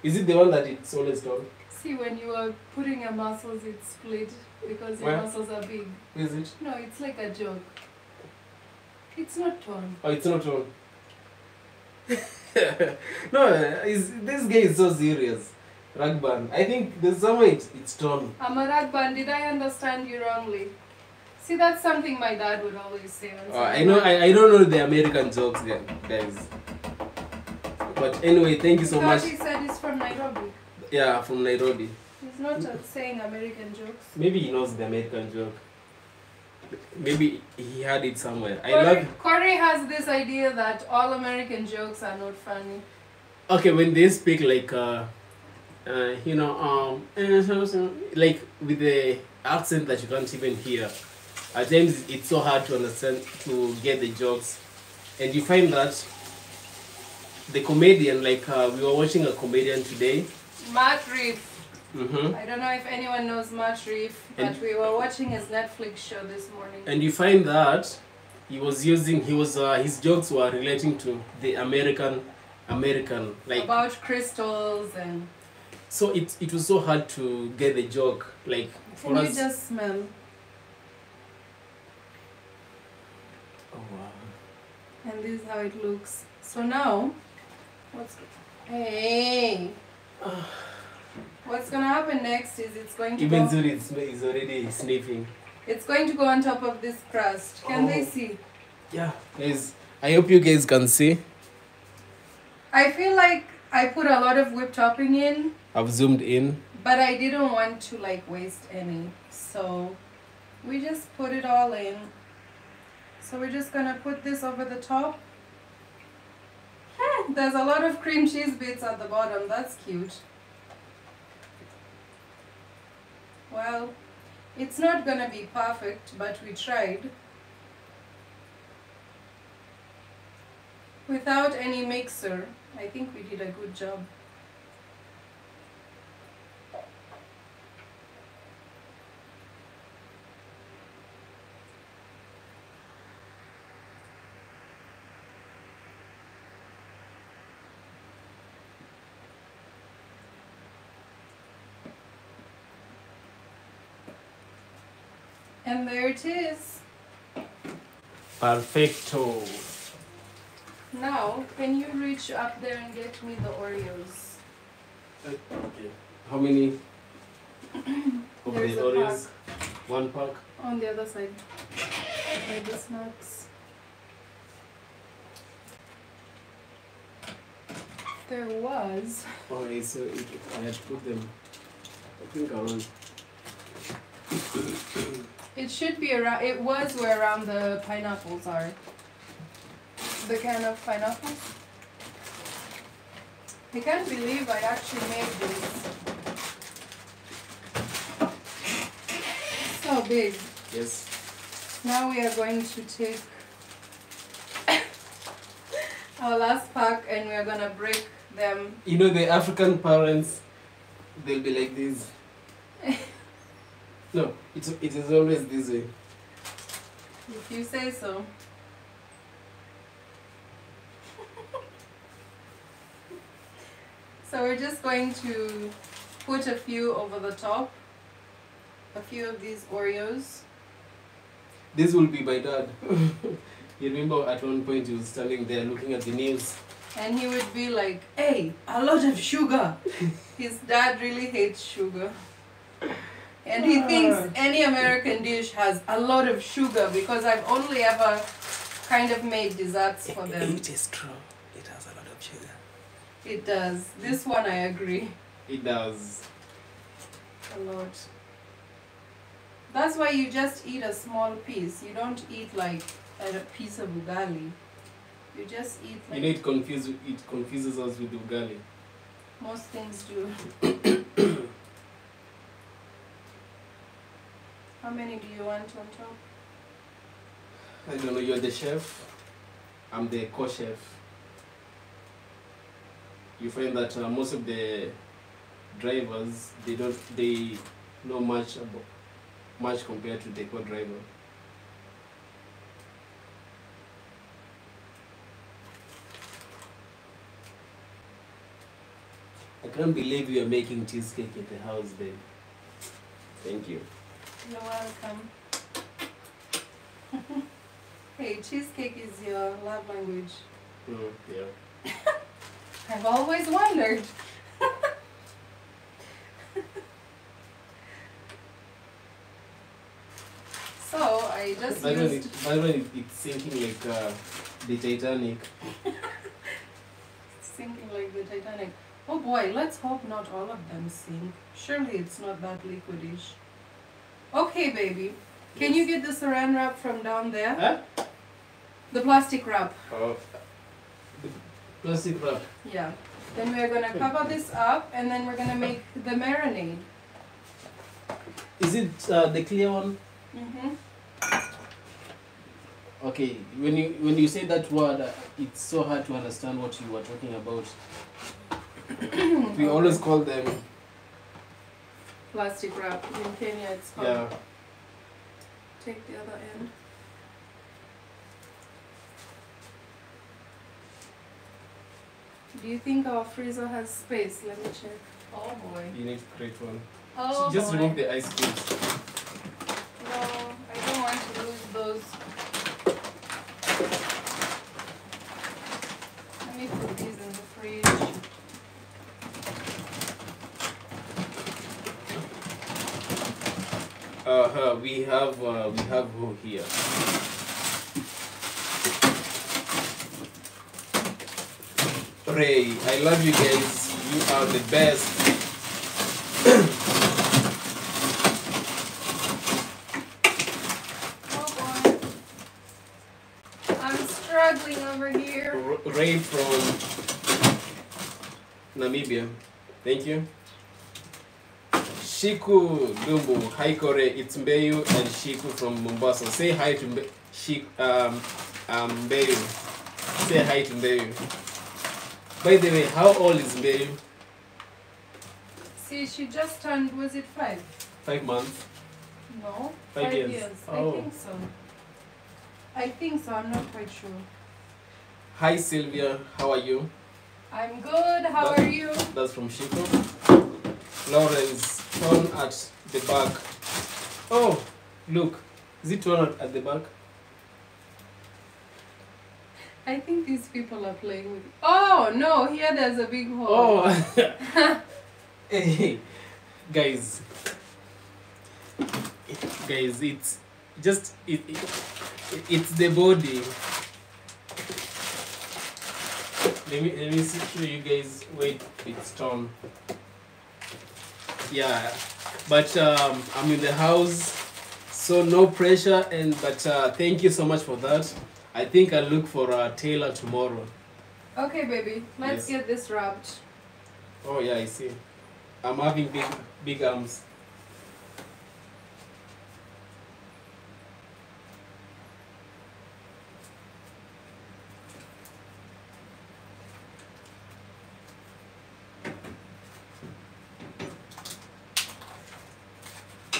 Is it the one that it's always torn? See, when you are putting your muscles, it split because your Where? muscles are big. Where is it? No, it's like a joke. It's not torn. Oh, it's not torn. no, is this guy is so serious. Rugban. I think there's somewhere it's, it's torn. Amaragban, did I understand you wrongly? See, that's something my dad would always say. Uh, I know I, I don't know the American jokes guys. But anyway, thank you so much. he said he's from Nairobi. Yeah, from Nairobi. He's not saying American jokes. Maybe he knows the American joke. Maybe he had it somewhere. I Koree, love Koree has this idea that all American jokes are not funny. okay when they speak like uh, uh you know um like with the accent that you can't even hear. At times it's so hard to understand to get the jokes, and you find that the comedian like uh, we were watching a comedian today. Matt Rife. Mm-hmm. I don't know if anyone knows Matt Rife, but And- we were watching his Netflix show this morning. and you find that he was using he was uh, his jokes were relating to the american american like about crystals and so it, it was so hard to get the joke like for can you us just smell? oh, wow. And this is how it looks. So now, what's hey? What's gonna happen next is it's going to even go. Zuri is, is already sniffing It's going to go on top of this crust. Can they Oh. see? yeah guys i hope you guys can see I feel like I put a lot of whipped topping in, i've zoomed in but I didn't want to like waste any. So we just put it all in. So we're just gonna put this over the top. Hmm, There's a lot of cream cheese bits at the bottom. That's cute. Well, it's not gonna be perfect, but we tried. Without any mixer, I think we did a good job. And there it is. perfecto Now, can you reach up there and get me the Oreos? Uh, okay how many of There's the a oreos one pack On the other side. By the snacks. There was. Oh, okay so it, i had to put them i think around It should be around. It was where around the pineapples are the can of pineapples. I can't believe I actually made this. So big. Yes. Now we are going to take our last pack and we are gonna break them. You know the African parents, they'll be like this. no, it, it is always this way. If you say so. So we're just going to put a few over the top. A few of these Oreos. This will be my dad. you remember at one point he was standing there looking at the news. And he would be like, hey, a lot of sugar. His dad really hates sugar. And he thinks ah. any American dish has a lot of sugar because I've only ever kind of made desserts for them. is true. It has a lot of sugar. It does. This one I agree. It does. A lot. That's why you just eat a small piece. You don't eat like a piece of ugali. You just eat You know it confuses it confuses us with ugali. most things do. How many do you want on top? I don't know. You're the chef. I'm the co-chef. You find that uh, most of the drivers they don't they know much about much compared to the co-driver. I can't believe you are making cheesecake at the house, babe. Thank you. You're welcome. hey, cheesecake is your love language. Mm, yeah. I've always wondered. so I just By used. it- by the way, it's sinking like uh, the Titanic. Sinking like the Titanic. Oh boy, let's hope not all of them sink. Surely it's not that liquidish. Okay, baby. Can you get the saran wrap from down there? Huh? The plastic wrap. Oh, plastic wrap. Yeah. Then we're gonna cover this up and then we're gonna make the marinade. Is it uh, the clear one? Mm-hmm. Okay. When you when you say that word, uh, it's so hard to understand what you were talking about. we always call them. Plastic wrap. In Kenya it's called. Yeah. Take the other end. Do you think our freezer has space? Let me check. Oh boy. You need to create one. Oh Just boy. remove the ice cubes. No, I don't want to lose those. Let me put these in the fridge. Uh huh. We have uh, we have who here. Ray, I love you guys. You are the best. Oh boy. I'm struggling over here. R- Ray from Namibia. Thank you. Shiku Dumbu, hi Koree, it's Mbeyu and Shiku from Mombasa. Say hi to Mbe- Shik, um, um, Mbeyu. Say hi to Mbeyu. By the way, how old is Mbeyu? See, she just turned, was it five? Five months. No, Five years. I Oh. think so. I think so, I'm not quite sure. Hi Sylvia, how are you? I'm good, how That- are you? That's from Shiku. Lawrence, turn at the back. Oh, look. Is it at, at the back? I think these people are playing with. Oh no! Here there's a big hole. Oh, hey, guys, guys, it's just it, it, it's the body. Let me let me see- show you guys Wait, it's torn. Yeah, but um, I'm in the house, so no pressure. And but uh, thank you so much for that. I think I'll look for a tailor tomorrow. Okay, baby. Let's yes. get this wrapped. Oh, yeah, I see. I'm having big, big arms.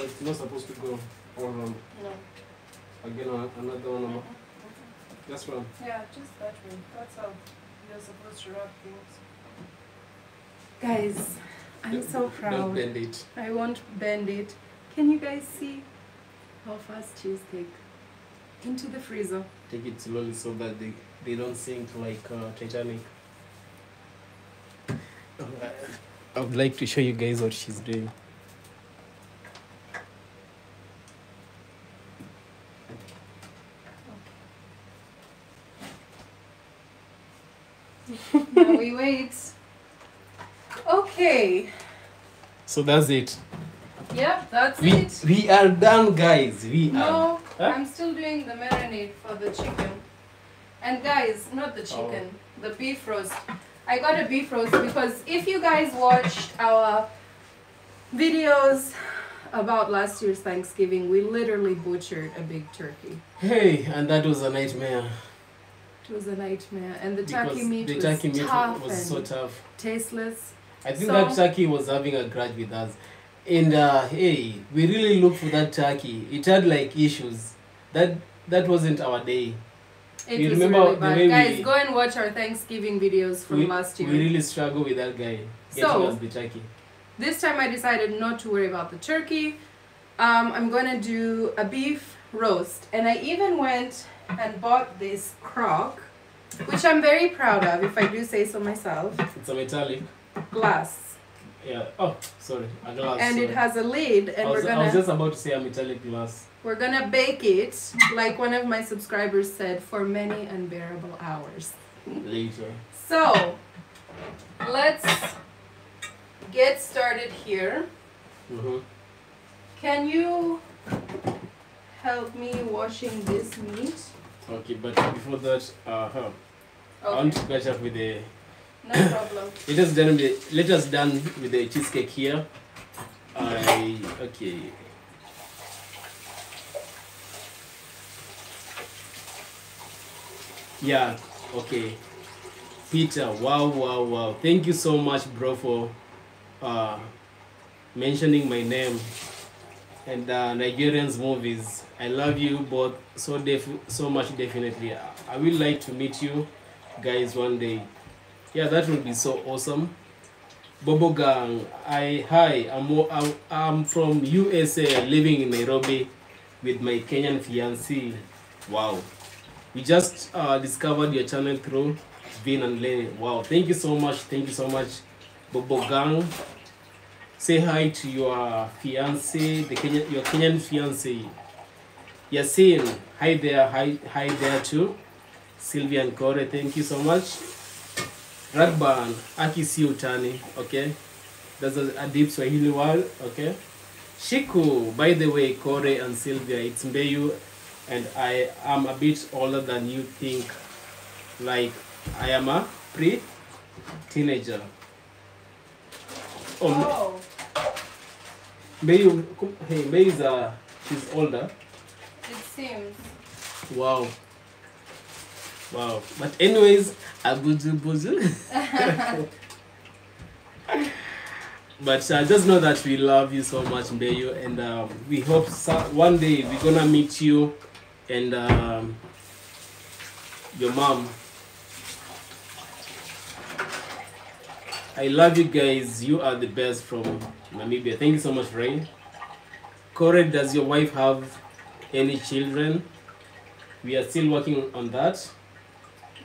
It's not supposed to go all around. No. Again, another one. Mm-hmm more. Just one. Yeah, just that way. That's how you're supposed to wrap things. Guys, I'm Don't- so Don't proud. bend it. I won't bend it. Can you guys see how fast cheesecake? Into the freezer. Take it slowly so that they, they don't sink like uh, Titanic. I would like to show you guys what she's doing. Now we wait. Okay. So that's it. Yep, that's We, it. we are done, guys. We are. No, Huh? I'm still doing the marinade for the chicken. And guys, not the chicken, oh. the beef roast. I got a beef roast because if you guys watched our videos about last year's Thanksgiving, we literally butchered a big turkey. Hey, and that was a nightmare. It was a nightmare, and the because turkey meat the was turkey meat tough was so tough. tasteless. I think So- that turkey was having a grudge with us. And uh, hey, we really looked for that turkey. It had like issues. That that wasn't our day. It You was remember really the bad. Guys, we- go and watch our Thanksgiving videos from we, last year. we really struggled with that guy getting So- us the turkey. This time I decided not to worry about the turkey. Um, I'm gonna do a beef roast, and I even went and bought this crock, which I'm very proud of, if I do say so myself. It's a metallic. Glass, Yeah. Oh, sorry. A glass. and it has a lid, and I was, we're I was just about to say a metallic glass. we're gonna bake it like one of my subscribers said for many unbearable hours. Later. So let's get started here. Mm-hmm. Can you help me washing this meat? Okay, but before that, uh, huh, I want to catch up with the. no problem. Let us done with the, let us done with the cheesecake here. I okay. Yeah, okay. Peter, wow, wow, wow. Thank you so much, bro, for uh, mentioning my name and uh, Nigerians movies. I love you both so def- so much. Definitely, I will like to meet you guys one day. Yeah, that would be so awesome. Bobo Gang, I hi, I'm, I'm from USA, living in Nairobi with my Kenyan fiancé. Wow, we just uh, discovered your channel through Vin and Lenny. Wow, thank you so much, thank you so much, Bobo Gang. Say hi to your fiancé, the Kenyan, your Kenyan fiancé. Yasin, hi there, hi, hi there too. Sylvia and Koree, thank you so much. Ragban, Aki si utani, okay? That's a, a deep Swahili word, okay? Shiku, by the way, Koree and Sylvia, it's Mbeyu, and I am a bit older than you think. Like, I am a pre-teenager. Oh, Oh, Mbeyu, hey, Mbeyu is uh, she's older. Seems. Wow. Wow. But anyways, abuju buju. but uh, just know that we love you so much, Mbeyu, and um, we hope so- one day we're gonna meet you and um, your mom. I love you guys. You are the best from Namibia. Thank you so much, Ray. Koree, does your wife have any children? We are still working on that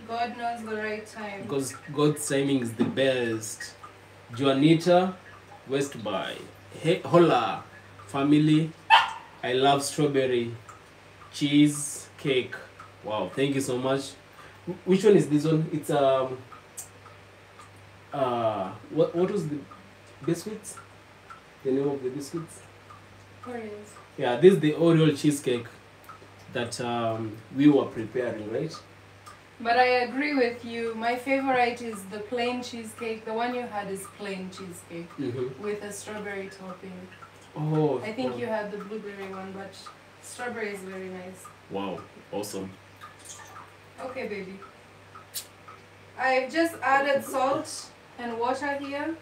God knows the right time. because God's timing is the best. Juanita Westby. Hey, hola, family. I love strawberry cheese cake. Wow, thank you so much. Which one is this one? It's um. Uh, what what was the biscuits? The name of the biscuits? Oreos. Yeah, this is the Oreo cheesecake that um, we were preparing, right? But I agree with you. My favorite is the plain cheesecake. The one you had is plain cheesecake Mm-hmm. with a strawberry topping. Oh, I think wow. you had the blueberry one, but strawberry is very nice. Wow, awesome. Okay, baby. I've just added salt and water here,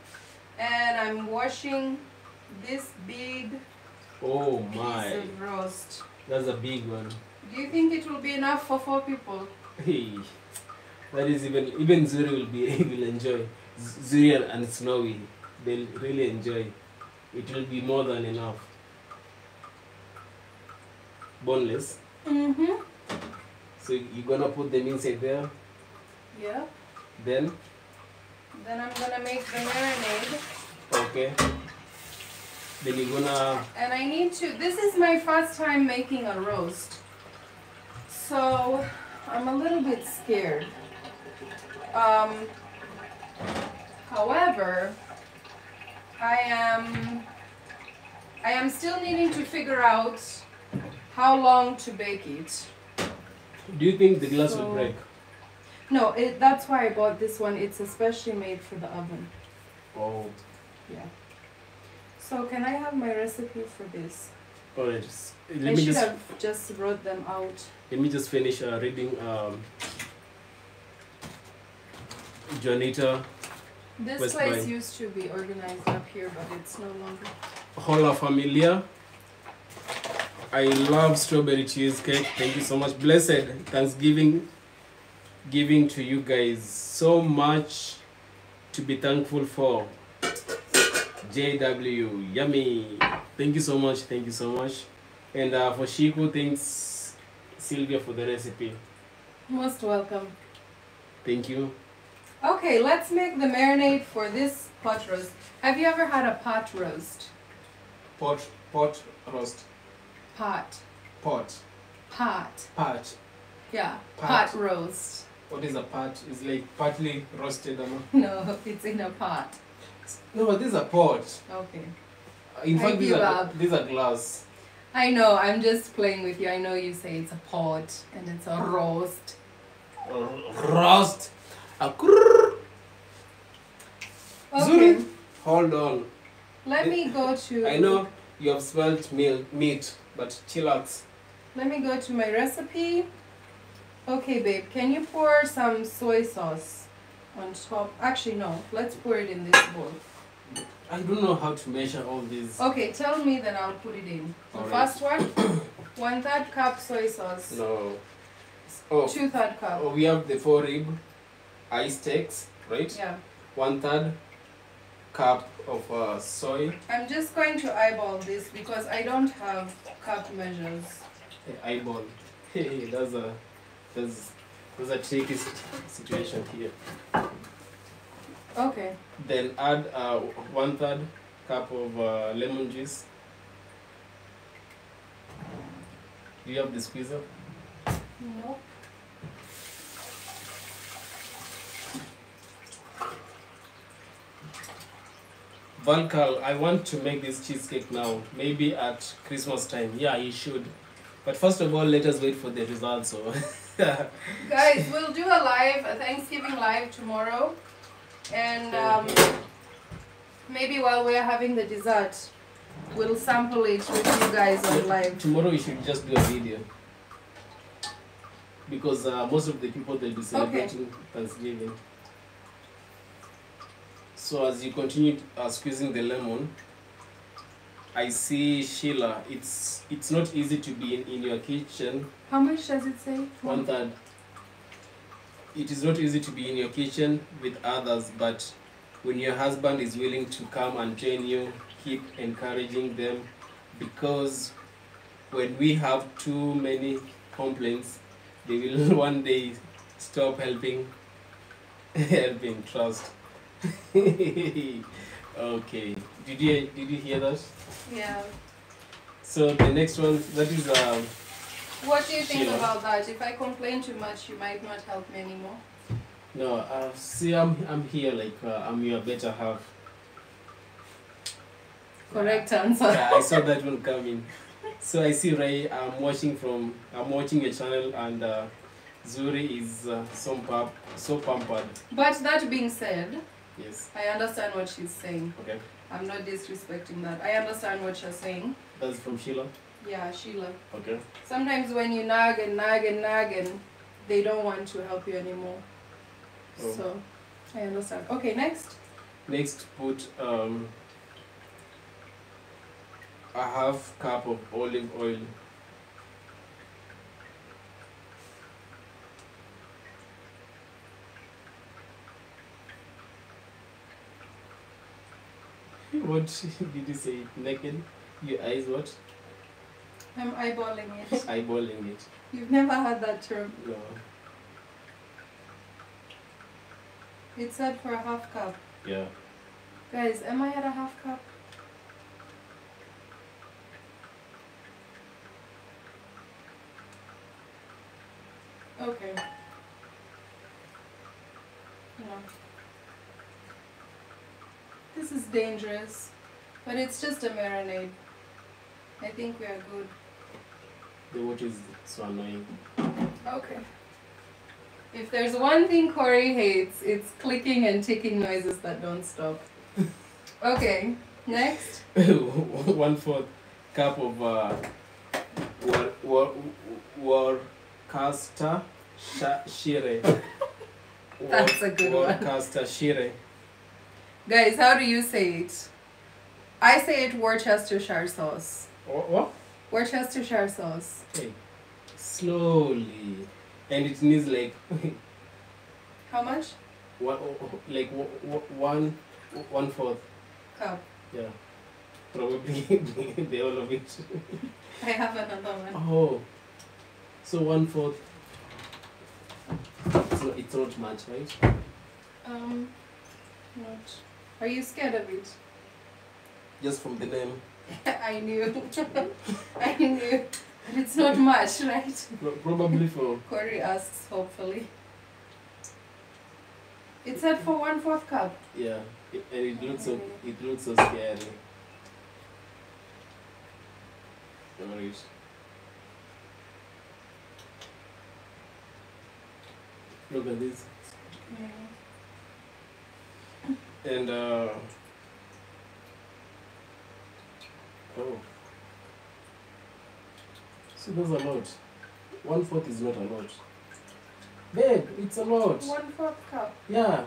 and I'm washing this big Oh piece my, of roast. that's a big one. Do you think it will be enough for four people? Hey, that is even even Zuri will be will enjoy. Zuri and Snowy, they'll really enjoy. It will be more than enough. Boneless. Mm-hmm. So you're gonna put them inside there. Yeah. Then Then I'm gonna make the marinade. okay. Then you're gonna And I need to, this is my first time making a roast. So I'm a little bit scared. Um, however, I am, I am still needing to figure out how long to bake it. do you think the glass will break? No, it, that's why I bought this one. It's especially made for the oven. So can I have my recipe for this? alright. s- I Let me should just have just wrote them out. let me just finish uh, reading um Juanita This West place Bank. used to be organized up here, but it's no longer. Hola Familia. I love strawberry cheesecake. Thank you so much. Blessed Thanksgiving giving to you guys. So much to be thankful for. JW. Yummy. Thank you so much. Thank you so much. And uh, for Shiku, thanks Sylvia for the recipe. Most welcome. Thank you. Okay, let's make the marinade for this pot roast. Have you ever had a pot roast? Pot, pot, roast, Pot. pot, Pot. pot. Yeah. Pot. Pot roast. What is a pot? It's like partly roasted. Ama. No, it's in a pot. No, but this is a pot. Okay. In I fact, these give are, up. these are glass. I know, I'm just playing with you. I know you say it's a pot and it's a roast. Roast. A. Okay. Zuri. Hold on. Let me eh, go to I know you have smelled meal, meat, but chillax. Let me go to my recipe. Okay, babe, can you pour some soy sauce on top? Actually, no. Let's pour it in this bowl. I don't know how to measure all these. Okay, tell me, then I'll put it in. The first one, one third cup soy sauce. No. Oh. Two third cup. oh, we have the four rib ice steaks, right? Yeah. One third cup of uh, soy. I'm just going to eyeball this because I don't have cup measures. eh, eyeball. Hey, that's a that's that's a tricky sit- situation here. Okay. Then add uh, one third cup of uh, lemon juice. Do you have the squeezer? Nope. Valkal, I want to make this cheesecake now. Maybe at Christmas time. Yeah, you should. But first of all, let us wait for the results. So. Guys, we'll do a live, a Thanksgiving live tomorrow. And um, maybe while we're having the dessert, we'll sample it with you guys on live. Tomorrow we should just do a video. Because uh, most of the people they'll be celebrating Thanksgiving. So as you continue uh, squeezing the lemon, I see Sheila. It's it's not easy to be in, in your kitchen. How much does it say? One third. It is not easy to be in your kitchen with others, but when your husband is willing to come and join you, keep encouraging them because when we have too many complaints, they will one day stop helping helping trust. okay. Did you did you hear that? Yeah. So the next one that is um What do you think Sheila. about that? If I complain too much, you might not help me anymore. No, uh, see, I'm I'm here like uh, I'm your better half. Correct answer. Yeah, I saw that one coming. So I see Ray. I'm watching from I'm watching your channel and uh, Zuri is uh, so pump so pampered. But that being said, Yes. I understand what she's saying. Okay. I'm not disrespecting that. I understand what you're saying. That's from Sheila. Yeah, Sheila. Okay. Sometimes when you nag and nag and nag and they don't want to help you anymore. Oh. So I understand. Okay, next. Next, put um. a half cup of olive oil. What did you say? Naked? Your eyes what? I'm eyeballing it. Eyeballing it. You've never had that term. No. It said for a half cup. Yeah. Guys, am I at a half cup? Okay. No. This is dangerous, but it's just a marinade. I think we are good. The water is so annoying. Okay. If there's one thing Koree hates, it's clicking and ticking noises that don't stop. Okay, next. One fourth cup of uh, war, war, Worcester sha- shire. That's a good one. Worcester shire. Guys, how do you say it? I say it Worcestershire sauce. What? what? Worcestershire sauce. Hey, slowly, and it needs like How much? one, like one, one fourth. Cup. Yeah, probably the all of it. I have another one. Oh, so one fourth. It's not, it's not much, right? Um, not. Are you scared of it? Just from the name. I knew. I knew. But it's not much, right? Pro- Probably for Koree asks, hopefully. It said for one fourth cup. yeah, it, and it looks so it looks so scary. Alright. Look at this. And uh oh. So there's a lot. One fourth is not a lot. Babe, it's a lot. One fourth cup. Yeah,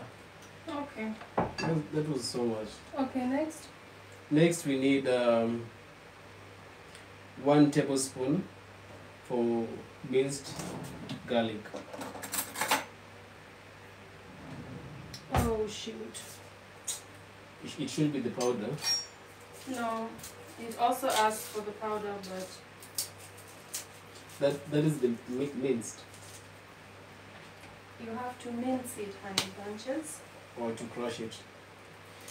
Okay. that, that was so much. Okay, next. Next, we need um, one tablespoon for minced garlic. Oh shoot. It, it should be the powder. No. It also asks for the powder, but That that is the mi- minced you have to mince it, honey bunches. or to crush it.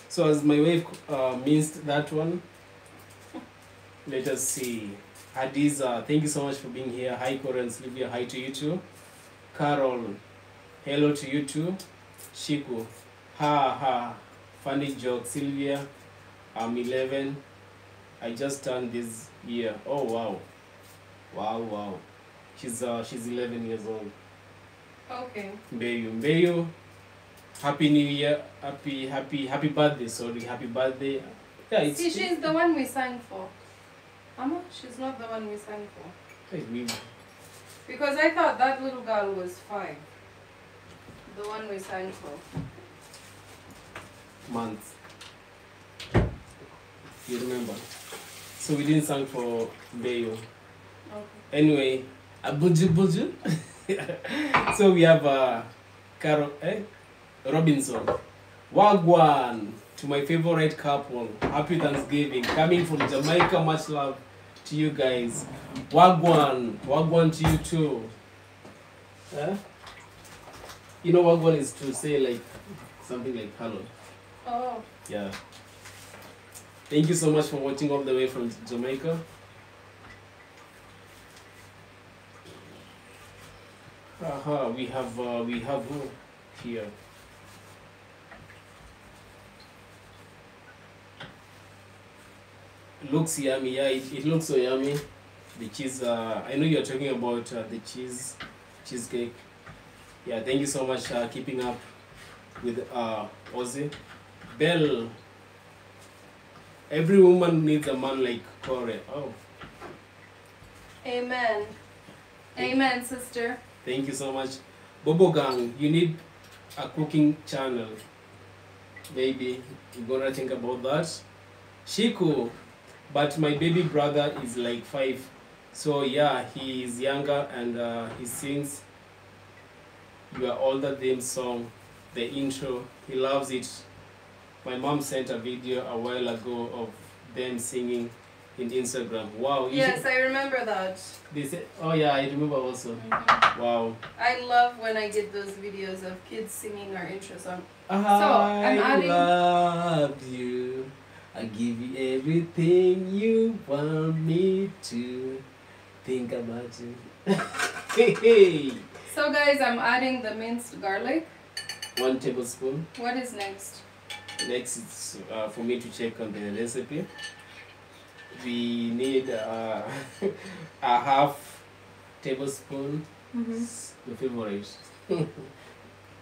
So as my wife uh, minced that one, let us see. Hadiza, thank you so much for being here. Hi, Corin, Sylvia, hi to you too. Carol, hello to you too. Shiku, ha ha, funny joke. Sylvia, I'm 11. I just turned this year. Oh wow, wow wow. She's uh, she's 11 years old. Okay. Mbeyu, Mbeyu, happy new year, happy happy happy birthday. Sorry, happy birthday. Yeah, it's See, she's the one we sang for. Amma, she's not the one we sang for. Hey, Because I thought that little girl was five. The one we sang for. Months. You remember? So we didn't sing for Mbeyu. Okay. Anyway, Abuju Buju. so we have uh, Carol, eh? Robinson. Wagwan to my favorite couple. Happy Thanksgiving. Coming from Jamaica, much love to you guys. Wagwan. Wagwan to you too. Eh? You know, Wagwan is to say like something like hello. Oh, Yeah. Thank you so much for watching all the way from Jamaica. Aha, we have uh, we have who here? Looks yummy, yeah. It, it looks so yummy. The cheese. Uh, I know you're talking about uh, the cheese cheesecake. Yeah, thank you so much uh, keeping up with uh, Ozzy. Bell. Every woman needs a man like Koree. Oh, amen. Amen, sister. thank you so much. Bobo Gang, you need a cooking channel. Maybe you're gonna think about that. Shiku, but my baby brother is like five. So yeah, he is younger and uh, he sings "You Are Older" them song, the intro. He loves it. My mom sent a video a while ago of them singing in Instagram. Wow. Yes, should- I remember that. They said, oh yeah, I remember also. Mhm. Wow. I love when I get those videos of kids singing our intro song. I'm I adding- love you. I give you everything you want me to think about you. hey, hey. So guys, I'm adding the minced garlic. One tablespoon. What is next? Next, it's uh, for me to check on the recipe. We need uh, a half tablespoon. Mm-hmm. Your favorite.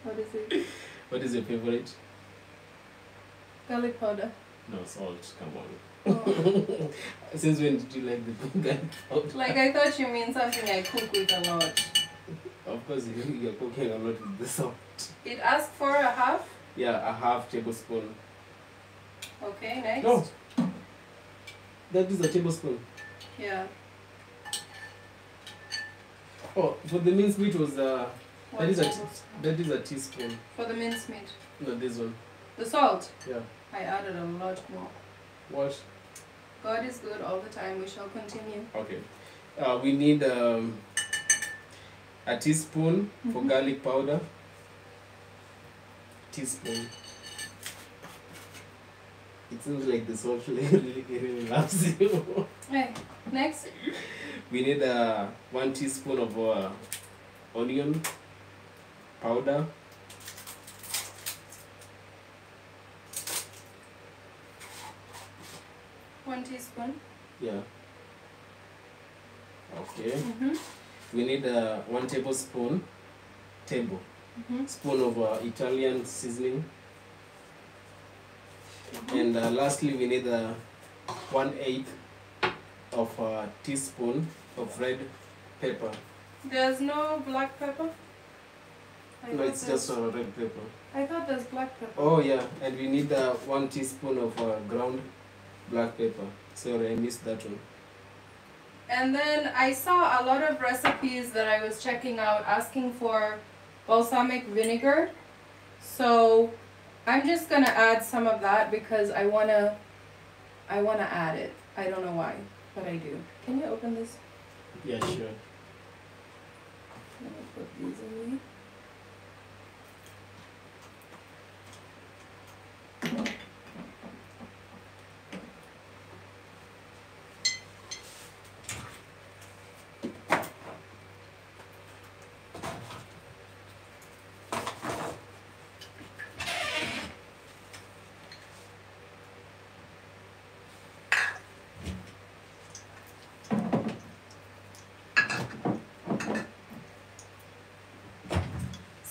What is it? What is your favorite? Garlic powder. No, salt. Come on. Oh. Since when did you like the garlic powder? like I thought you mean something I cook with a lot. Of course, you- you're cooking a lot with the salt. It asked for a half. Yeah, a half tablespoon. Okay, next. No. That is a tablespoon. Yeah. Oh, for the mince meat was uh, One that is a that is a teaspoon. For the mince meat. No, this one. The salt. Yeah. I added a lot more. What? God is good all the time. We shall continue. Okay. Uh, we need um, a teaspoon for Mhm. garlic powder. Teaspoon. It seems like the salt really, really loves you. Hey, next. We need uh, one teaspoon of uh, onion powder. One teaspoon. Yeah. Okay. Mm-hmm. We need uh, one tablespoon, table Mm-hmm. spoon of uh, Italian seasoning. And uh, lastly, we need uh, one eighth of a teaspoon of red pepper. There's no black pepper. I No, it's just there's- uh, red pepper. I thought there's black pepper. Oh yeah, and we need uh, one teaspoon of uh, ground black pepper. Sorry, I missed that one. And then I saw a lot of recipes that I was checking out asking for balsamic vinegar. So I'm just gonna add some of that because I wanna I wanna add it. I don't know why, but I do. Can you open this? Yeah, sure.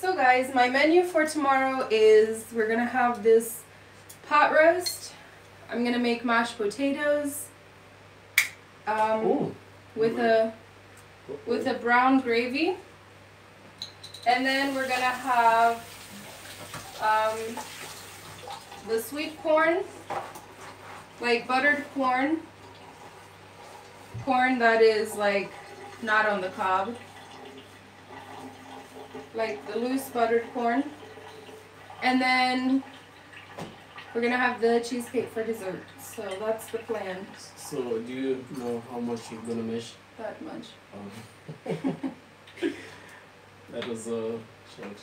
So guys, my menu for tomorrow is we're gonna have this pot roast. I'm gonna make mashed potatoes. Um, with a with a brown gravy. And then we're gonna have um, the sweet corn, like buttered corn, corn that is like not on the cob, like the loose buttered corn. And then we're gonna have the cheesecake for dessert. So that's the plan. So do you know how much you're gonna mesh? That much. Um, that was uh, short.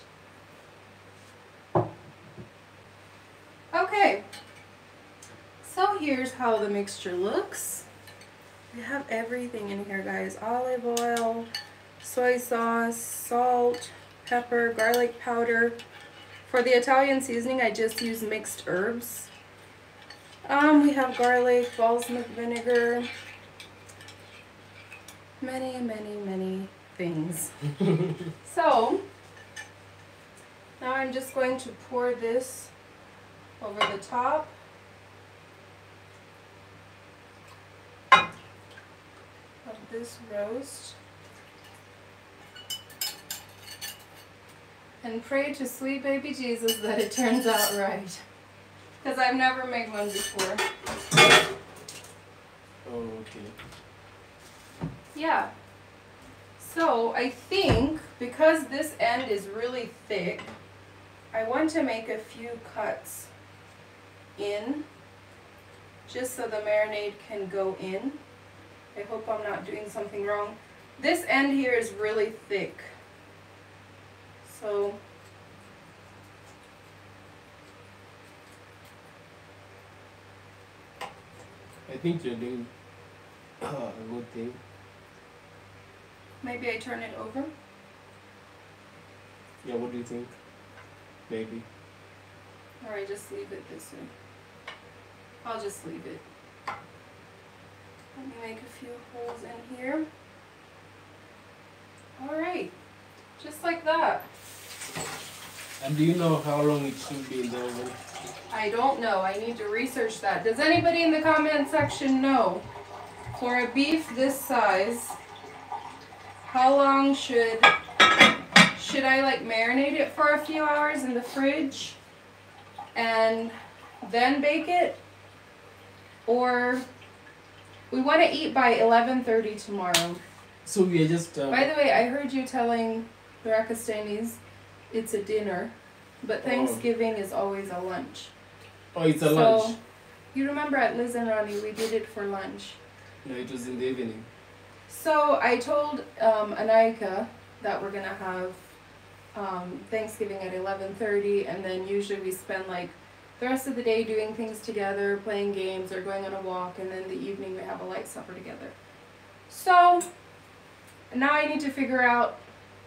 Okay. So here's how the mixture looks. We have everything in here, guys. Olive oil, soy sauce, salt, pepper, garlic powder. For the Italian seasoning, I just use mixed herbs. Um, we have garlic, balsamic vinegar, many, many, many things. so, now I'm just going to pour this over the top. Of this roast. And pray to sweet baby Jesus that it turns out right. Because I've never made one before. Oh, okay. Yeah. So I think because this end is really thick, I want to make a few cuts in just so the marinade can go in. I hope I'm not doing something wrong. This end here is really thick. So I think you're doing a good thing. maybe I turn it over. Yeah, what do you think? Maybe. Or I just leave it this way. I'll just leave it. Let me make a few holes in here. Alright, just like that. And do you know how long it should be in the oven? I don't know, I need to research that. Does anybody in the comment section know? For a beef this size, how long should, should I like marinate it for a few hours in the fridge? And then bake it? Or, we wanna eat by eleven thirty tomorrow. So we are just. Uh, By the way, I heard you telling the Rakastanis it's a dinner, but Oh. Thanksgiving is always a lunch. oh, it's a so, lunch. You remember at Liz and Ronnie, we did it for lunch. No, it was in the evening. So I told um, Anaika that we're gonna have um, Thanksgiving at eleven thirty, and then usually we spend like the rest of the day doing things together, playing games or going on a walk, and then the evening we have a light supper together. So now I need to figure out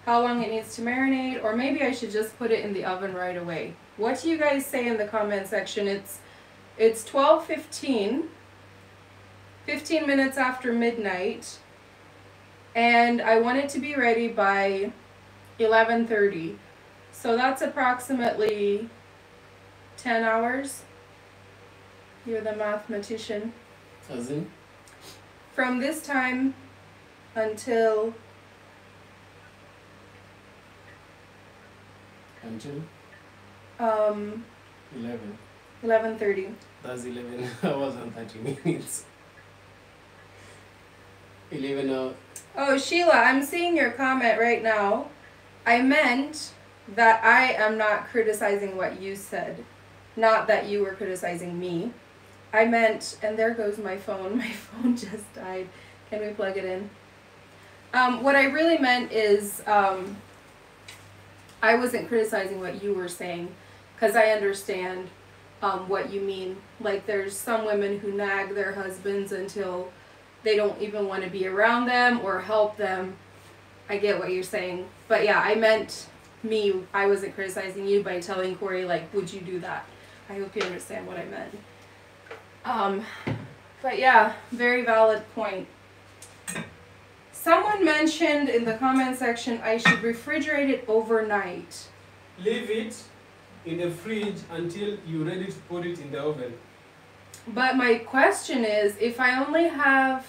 how long it needs to marinate, or maybe I should just put it in the oven right away. What do you guys say in the comment section? It's it's twelve fifteen. 15 minutes after midnight and I want it to be ready by 11:30. So that's approximately 10 hours. You're the mathematician. As in? From this time until Until um 11. 11:30. That's 11 hours and 30 minutes. 11 hours. Oh, Sheila, I'm seeing your comment right now. I meant that I am not criticizing what you said, not that you were criticizing me. I meant, and there goes my phone. My phone just died. Can we plug it in? Um, what I really meant is, um, I wasn't criticizing what you were saying, because I understand um, what you mean. Like, there's some women who nag their husbands until they don't even want to be around them or help them. I get what you're saying. But yeah, I meant me. I wasn't criticizing you by telling Koree, like, would you do that? I hope you understand what I meant. Um, but yeah, very valid point. Someone mentioned in the comment section I should refrigerate it overnight. Leave it in the fridge until you're ready to put it in the oven. But my question is if I only have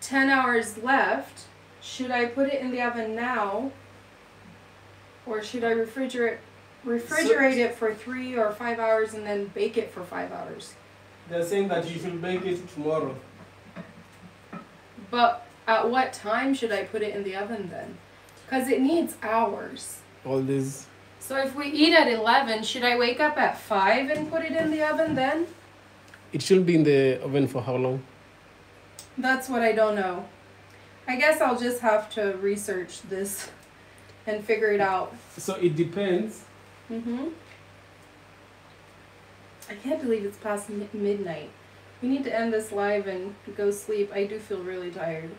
10 hours left, should I put it in the oven now? Or should I refrigerate refrigerate it for 3 or 5 hours and then bake it for 5 hours? They're saying that you should bake it tomorrow. But at what time should I put it in the oven then? Cuz it needs hours. All this. So if we eat at 11, should I wake up at 5 and put it in the oven then? It should be in the oven for how long? That's what I don't know. I guess I'll just have to research this and figure it out. So it depends. Mm-hmm. I can't believe it's past midnight. We need to end this live and go sleep. I do feel really tired.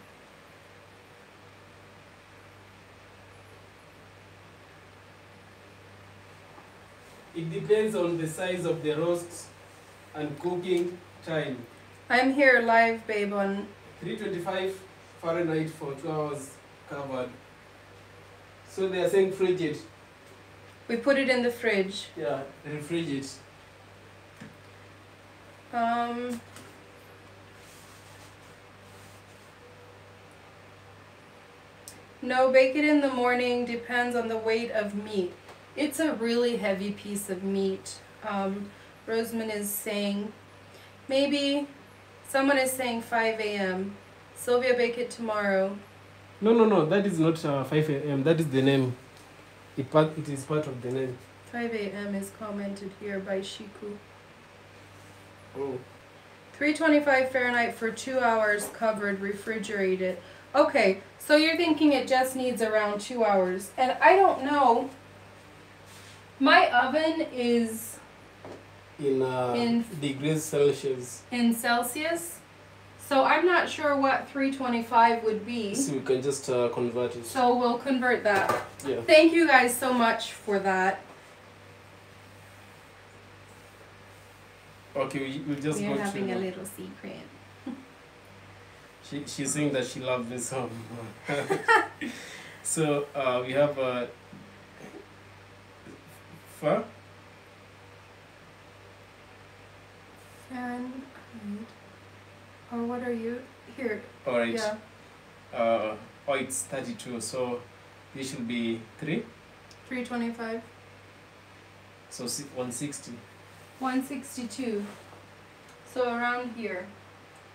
It depends on the size of the roast and cooking time. I'm here live, babe, on 325 Fahrenheit for two hours covered. So they are saying fridge it. we put it in the fridge. Yeah, refridge it. Um No, bake it in the morning depends on the weight of meat. It's a really heavy piece of meat. Um, Rosamond is saying maybe Someone is saying 5 a.m. Sylvia bake it tomorrow. No, no, no. That is not uh, 5 a.m. That is the name. It part. It is part of the name. 5 a.m. is commented here by Shiku. Oh. 325 Fahrenheit for two hours covered, refrigerated. Okay, so you're thinking it just needs around two hours. And I don't know. My oven is In, uh, In- degrees Celsius. in Celsius. So I'm not sure what 325 would be. So we can just uh, convert it. So we'll convert that. Yeah. Thank you guys so much for that. Okay, we, we'll just We're go having to. a little secret. She, she's saying that she loves this song. so uh, we have uh, Fa. Fahrenheit. Or what are you? Here. All right. Yeah. Uh, oh, it's 32. So this should be 3. 325. So 160. 162. So around here.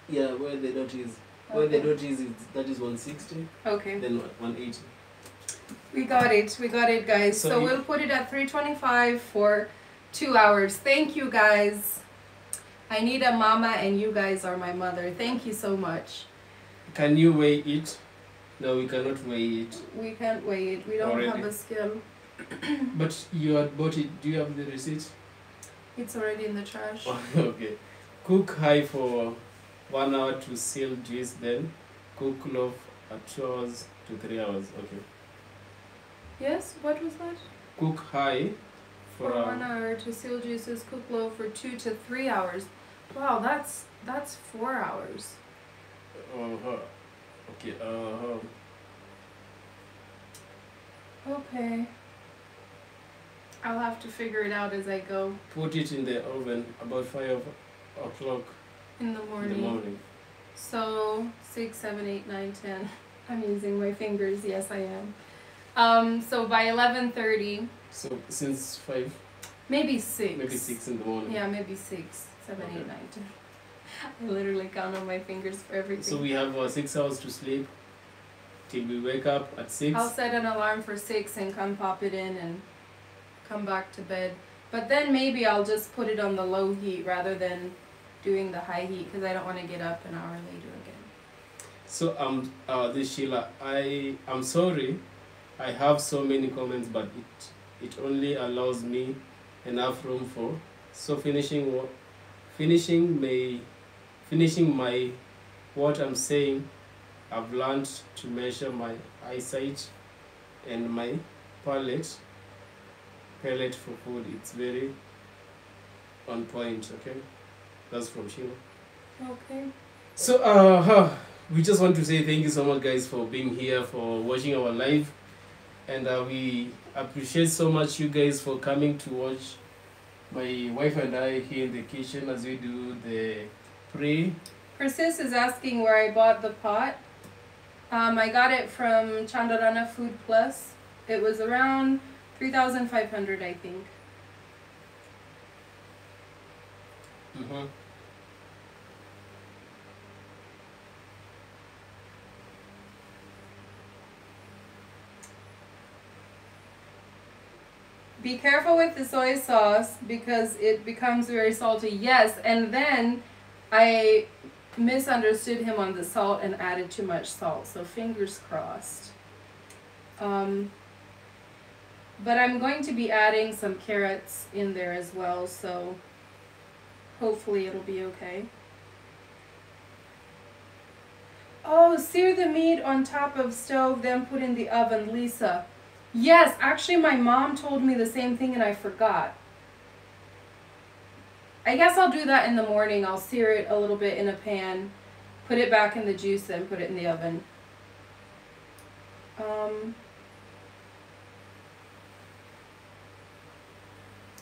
Yeah, where the dot is. Where the Okay. dot is, it's, that is 160. Okay. Then 180. We got it. We got it, guys. So So, we'll put it at 325 for two hours. Thank you, guys. I need a mama, and you guys are my mother. Thank you so much. Can you weigh it? No, we cannot weigh it. We can't wait. We don't Already? have a scale. But you had bought it. Do you have the receipt? It's already in the trash. okay. Cook high for one hour to seal juice, then cook low at two hours to three hours. Okay. Yes. What was that? Cook high For for one uh, hour to seal juices, cook low for two to three hours. Wow, that's that's four hours. uh, huh. okay. Uh, huh. Okay. I'll have to figure it out as I go put it in the oven about five o'clock in the morning. in the morning. So six, seven, eight, nine, ten. I'm using my fingers. Yes, I am. Um, so by eleven thirty, So since five, maybe six. maybe six in the morning. Yeah, maybe six, seven, eight, Okay. nine, ten. I literally count on my fingers for everything. So we have uh, six hours to sleep till we wake up at 6 I'll set an alarm for six and come pop it in and come back to bed. But then maybe I'll just put it on the low heat rather than doing the high heat because I don't want to get up an hour later again. So um, uh, this Sheila, I I am sorry, I have so many comments, but it it only allows me enough room for. So finishing what, finishing my, finishing my, what I'm saying, I've learned to measure my eyesight, and my palate, palate for food. It's very on point. Okay, that's from Sheila. Okay. So, uh, we just want to say thank you so much, guys, for being here, for watching our live, and uh, we appreciate so much you guys for coming to watch my wife and I here in the kitchen as we do the pre. Persis is asking where I bought the pot. Um, I got it from Chandarana Food Plus. It was around 3,500, I think. Mm-hmm. Be careful with the soy sauce because it becomes very salty. Yes, and then I misunderstood him on the salt and added too much salt. So fingers crossed. Um, but I'm going to be adding some carrots in there as well, so hopefully it'll be okay. Oh, sear the meat on top of stove, then put in the oven, Lisa. Yes, actually, my mom told me the same thing and I forgot. I guess I'll do that in the morning. I'll sear it a little bit in a pan, put it back in the juice, then put it in the oven. Um,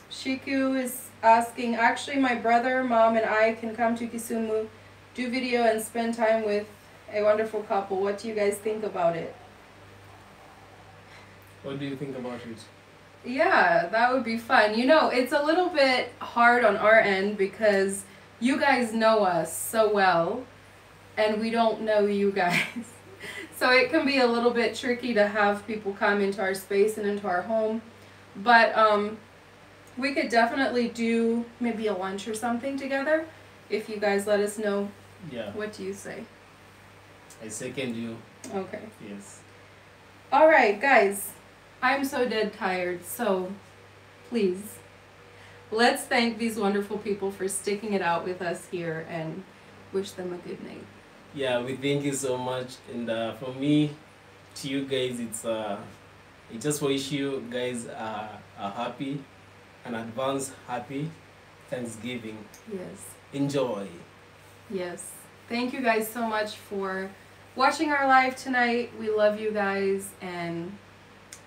Shiku is asking, actually, my brother, mom, and I can come to Kisumu, do video, and spend time with a wonderful couple. What do you guys think about it? What do you think about it? Yeah, that would be fun. You know, it's a little bit hard on our end because you guys know us so well, and we don't know you guys. so it can be a little bit tricky to have people come into our space and into our home. But um, we could definitely do maybe a lunch or something together if you guys let us know. Yeah, What do you say? I second you. Okay. Yes. All right, guys. I'm so dead tired, so please let's thank these wonderful people for sticking it out with us here and wish them a good night. Yeah, we thank you so much. And uh, for me, to you guys, it's uh, I just wish you guys uh, a happy, an advance happy Thanksgiving. Yes. Enjoy. Yes. Thank you guys so much for watching our live tonight. We love you guys and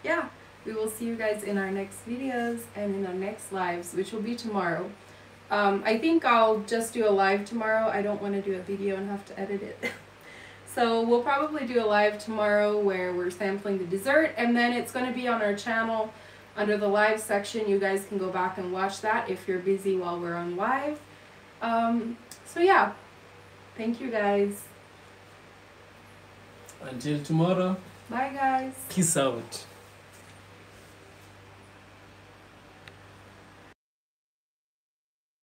yeah, we will see you guys in our next videos and in our next lives, which will be tomorrow. Um, I think I'll just do a live tomorrow. I don't want to do a video and have to edit it. so we'll probably do a live tomorrow where we're sampling the dessert and then it's going to be on our channel under the live section. You guys can go back and watch that if you're busy while we're on live. Um, so yeah, thank you guys. Until tomorrow, Bye guys. peace out.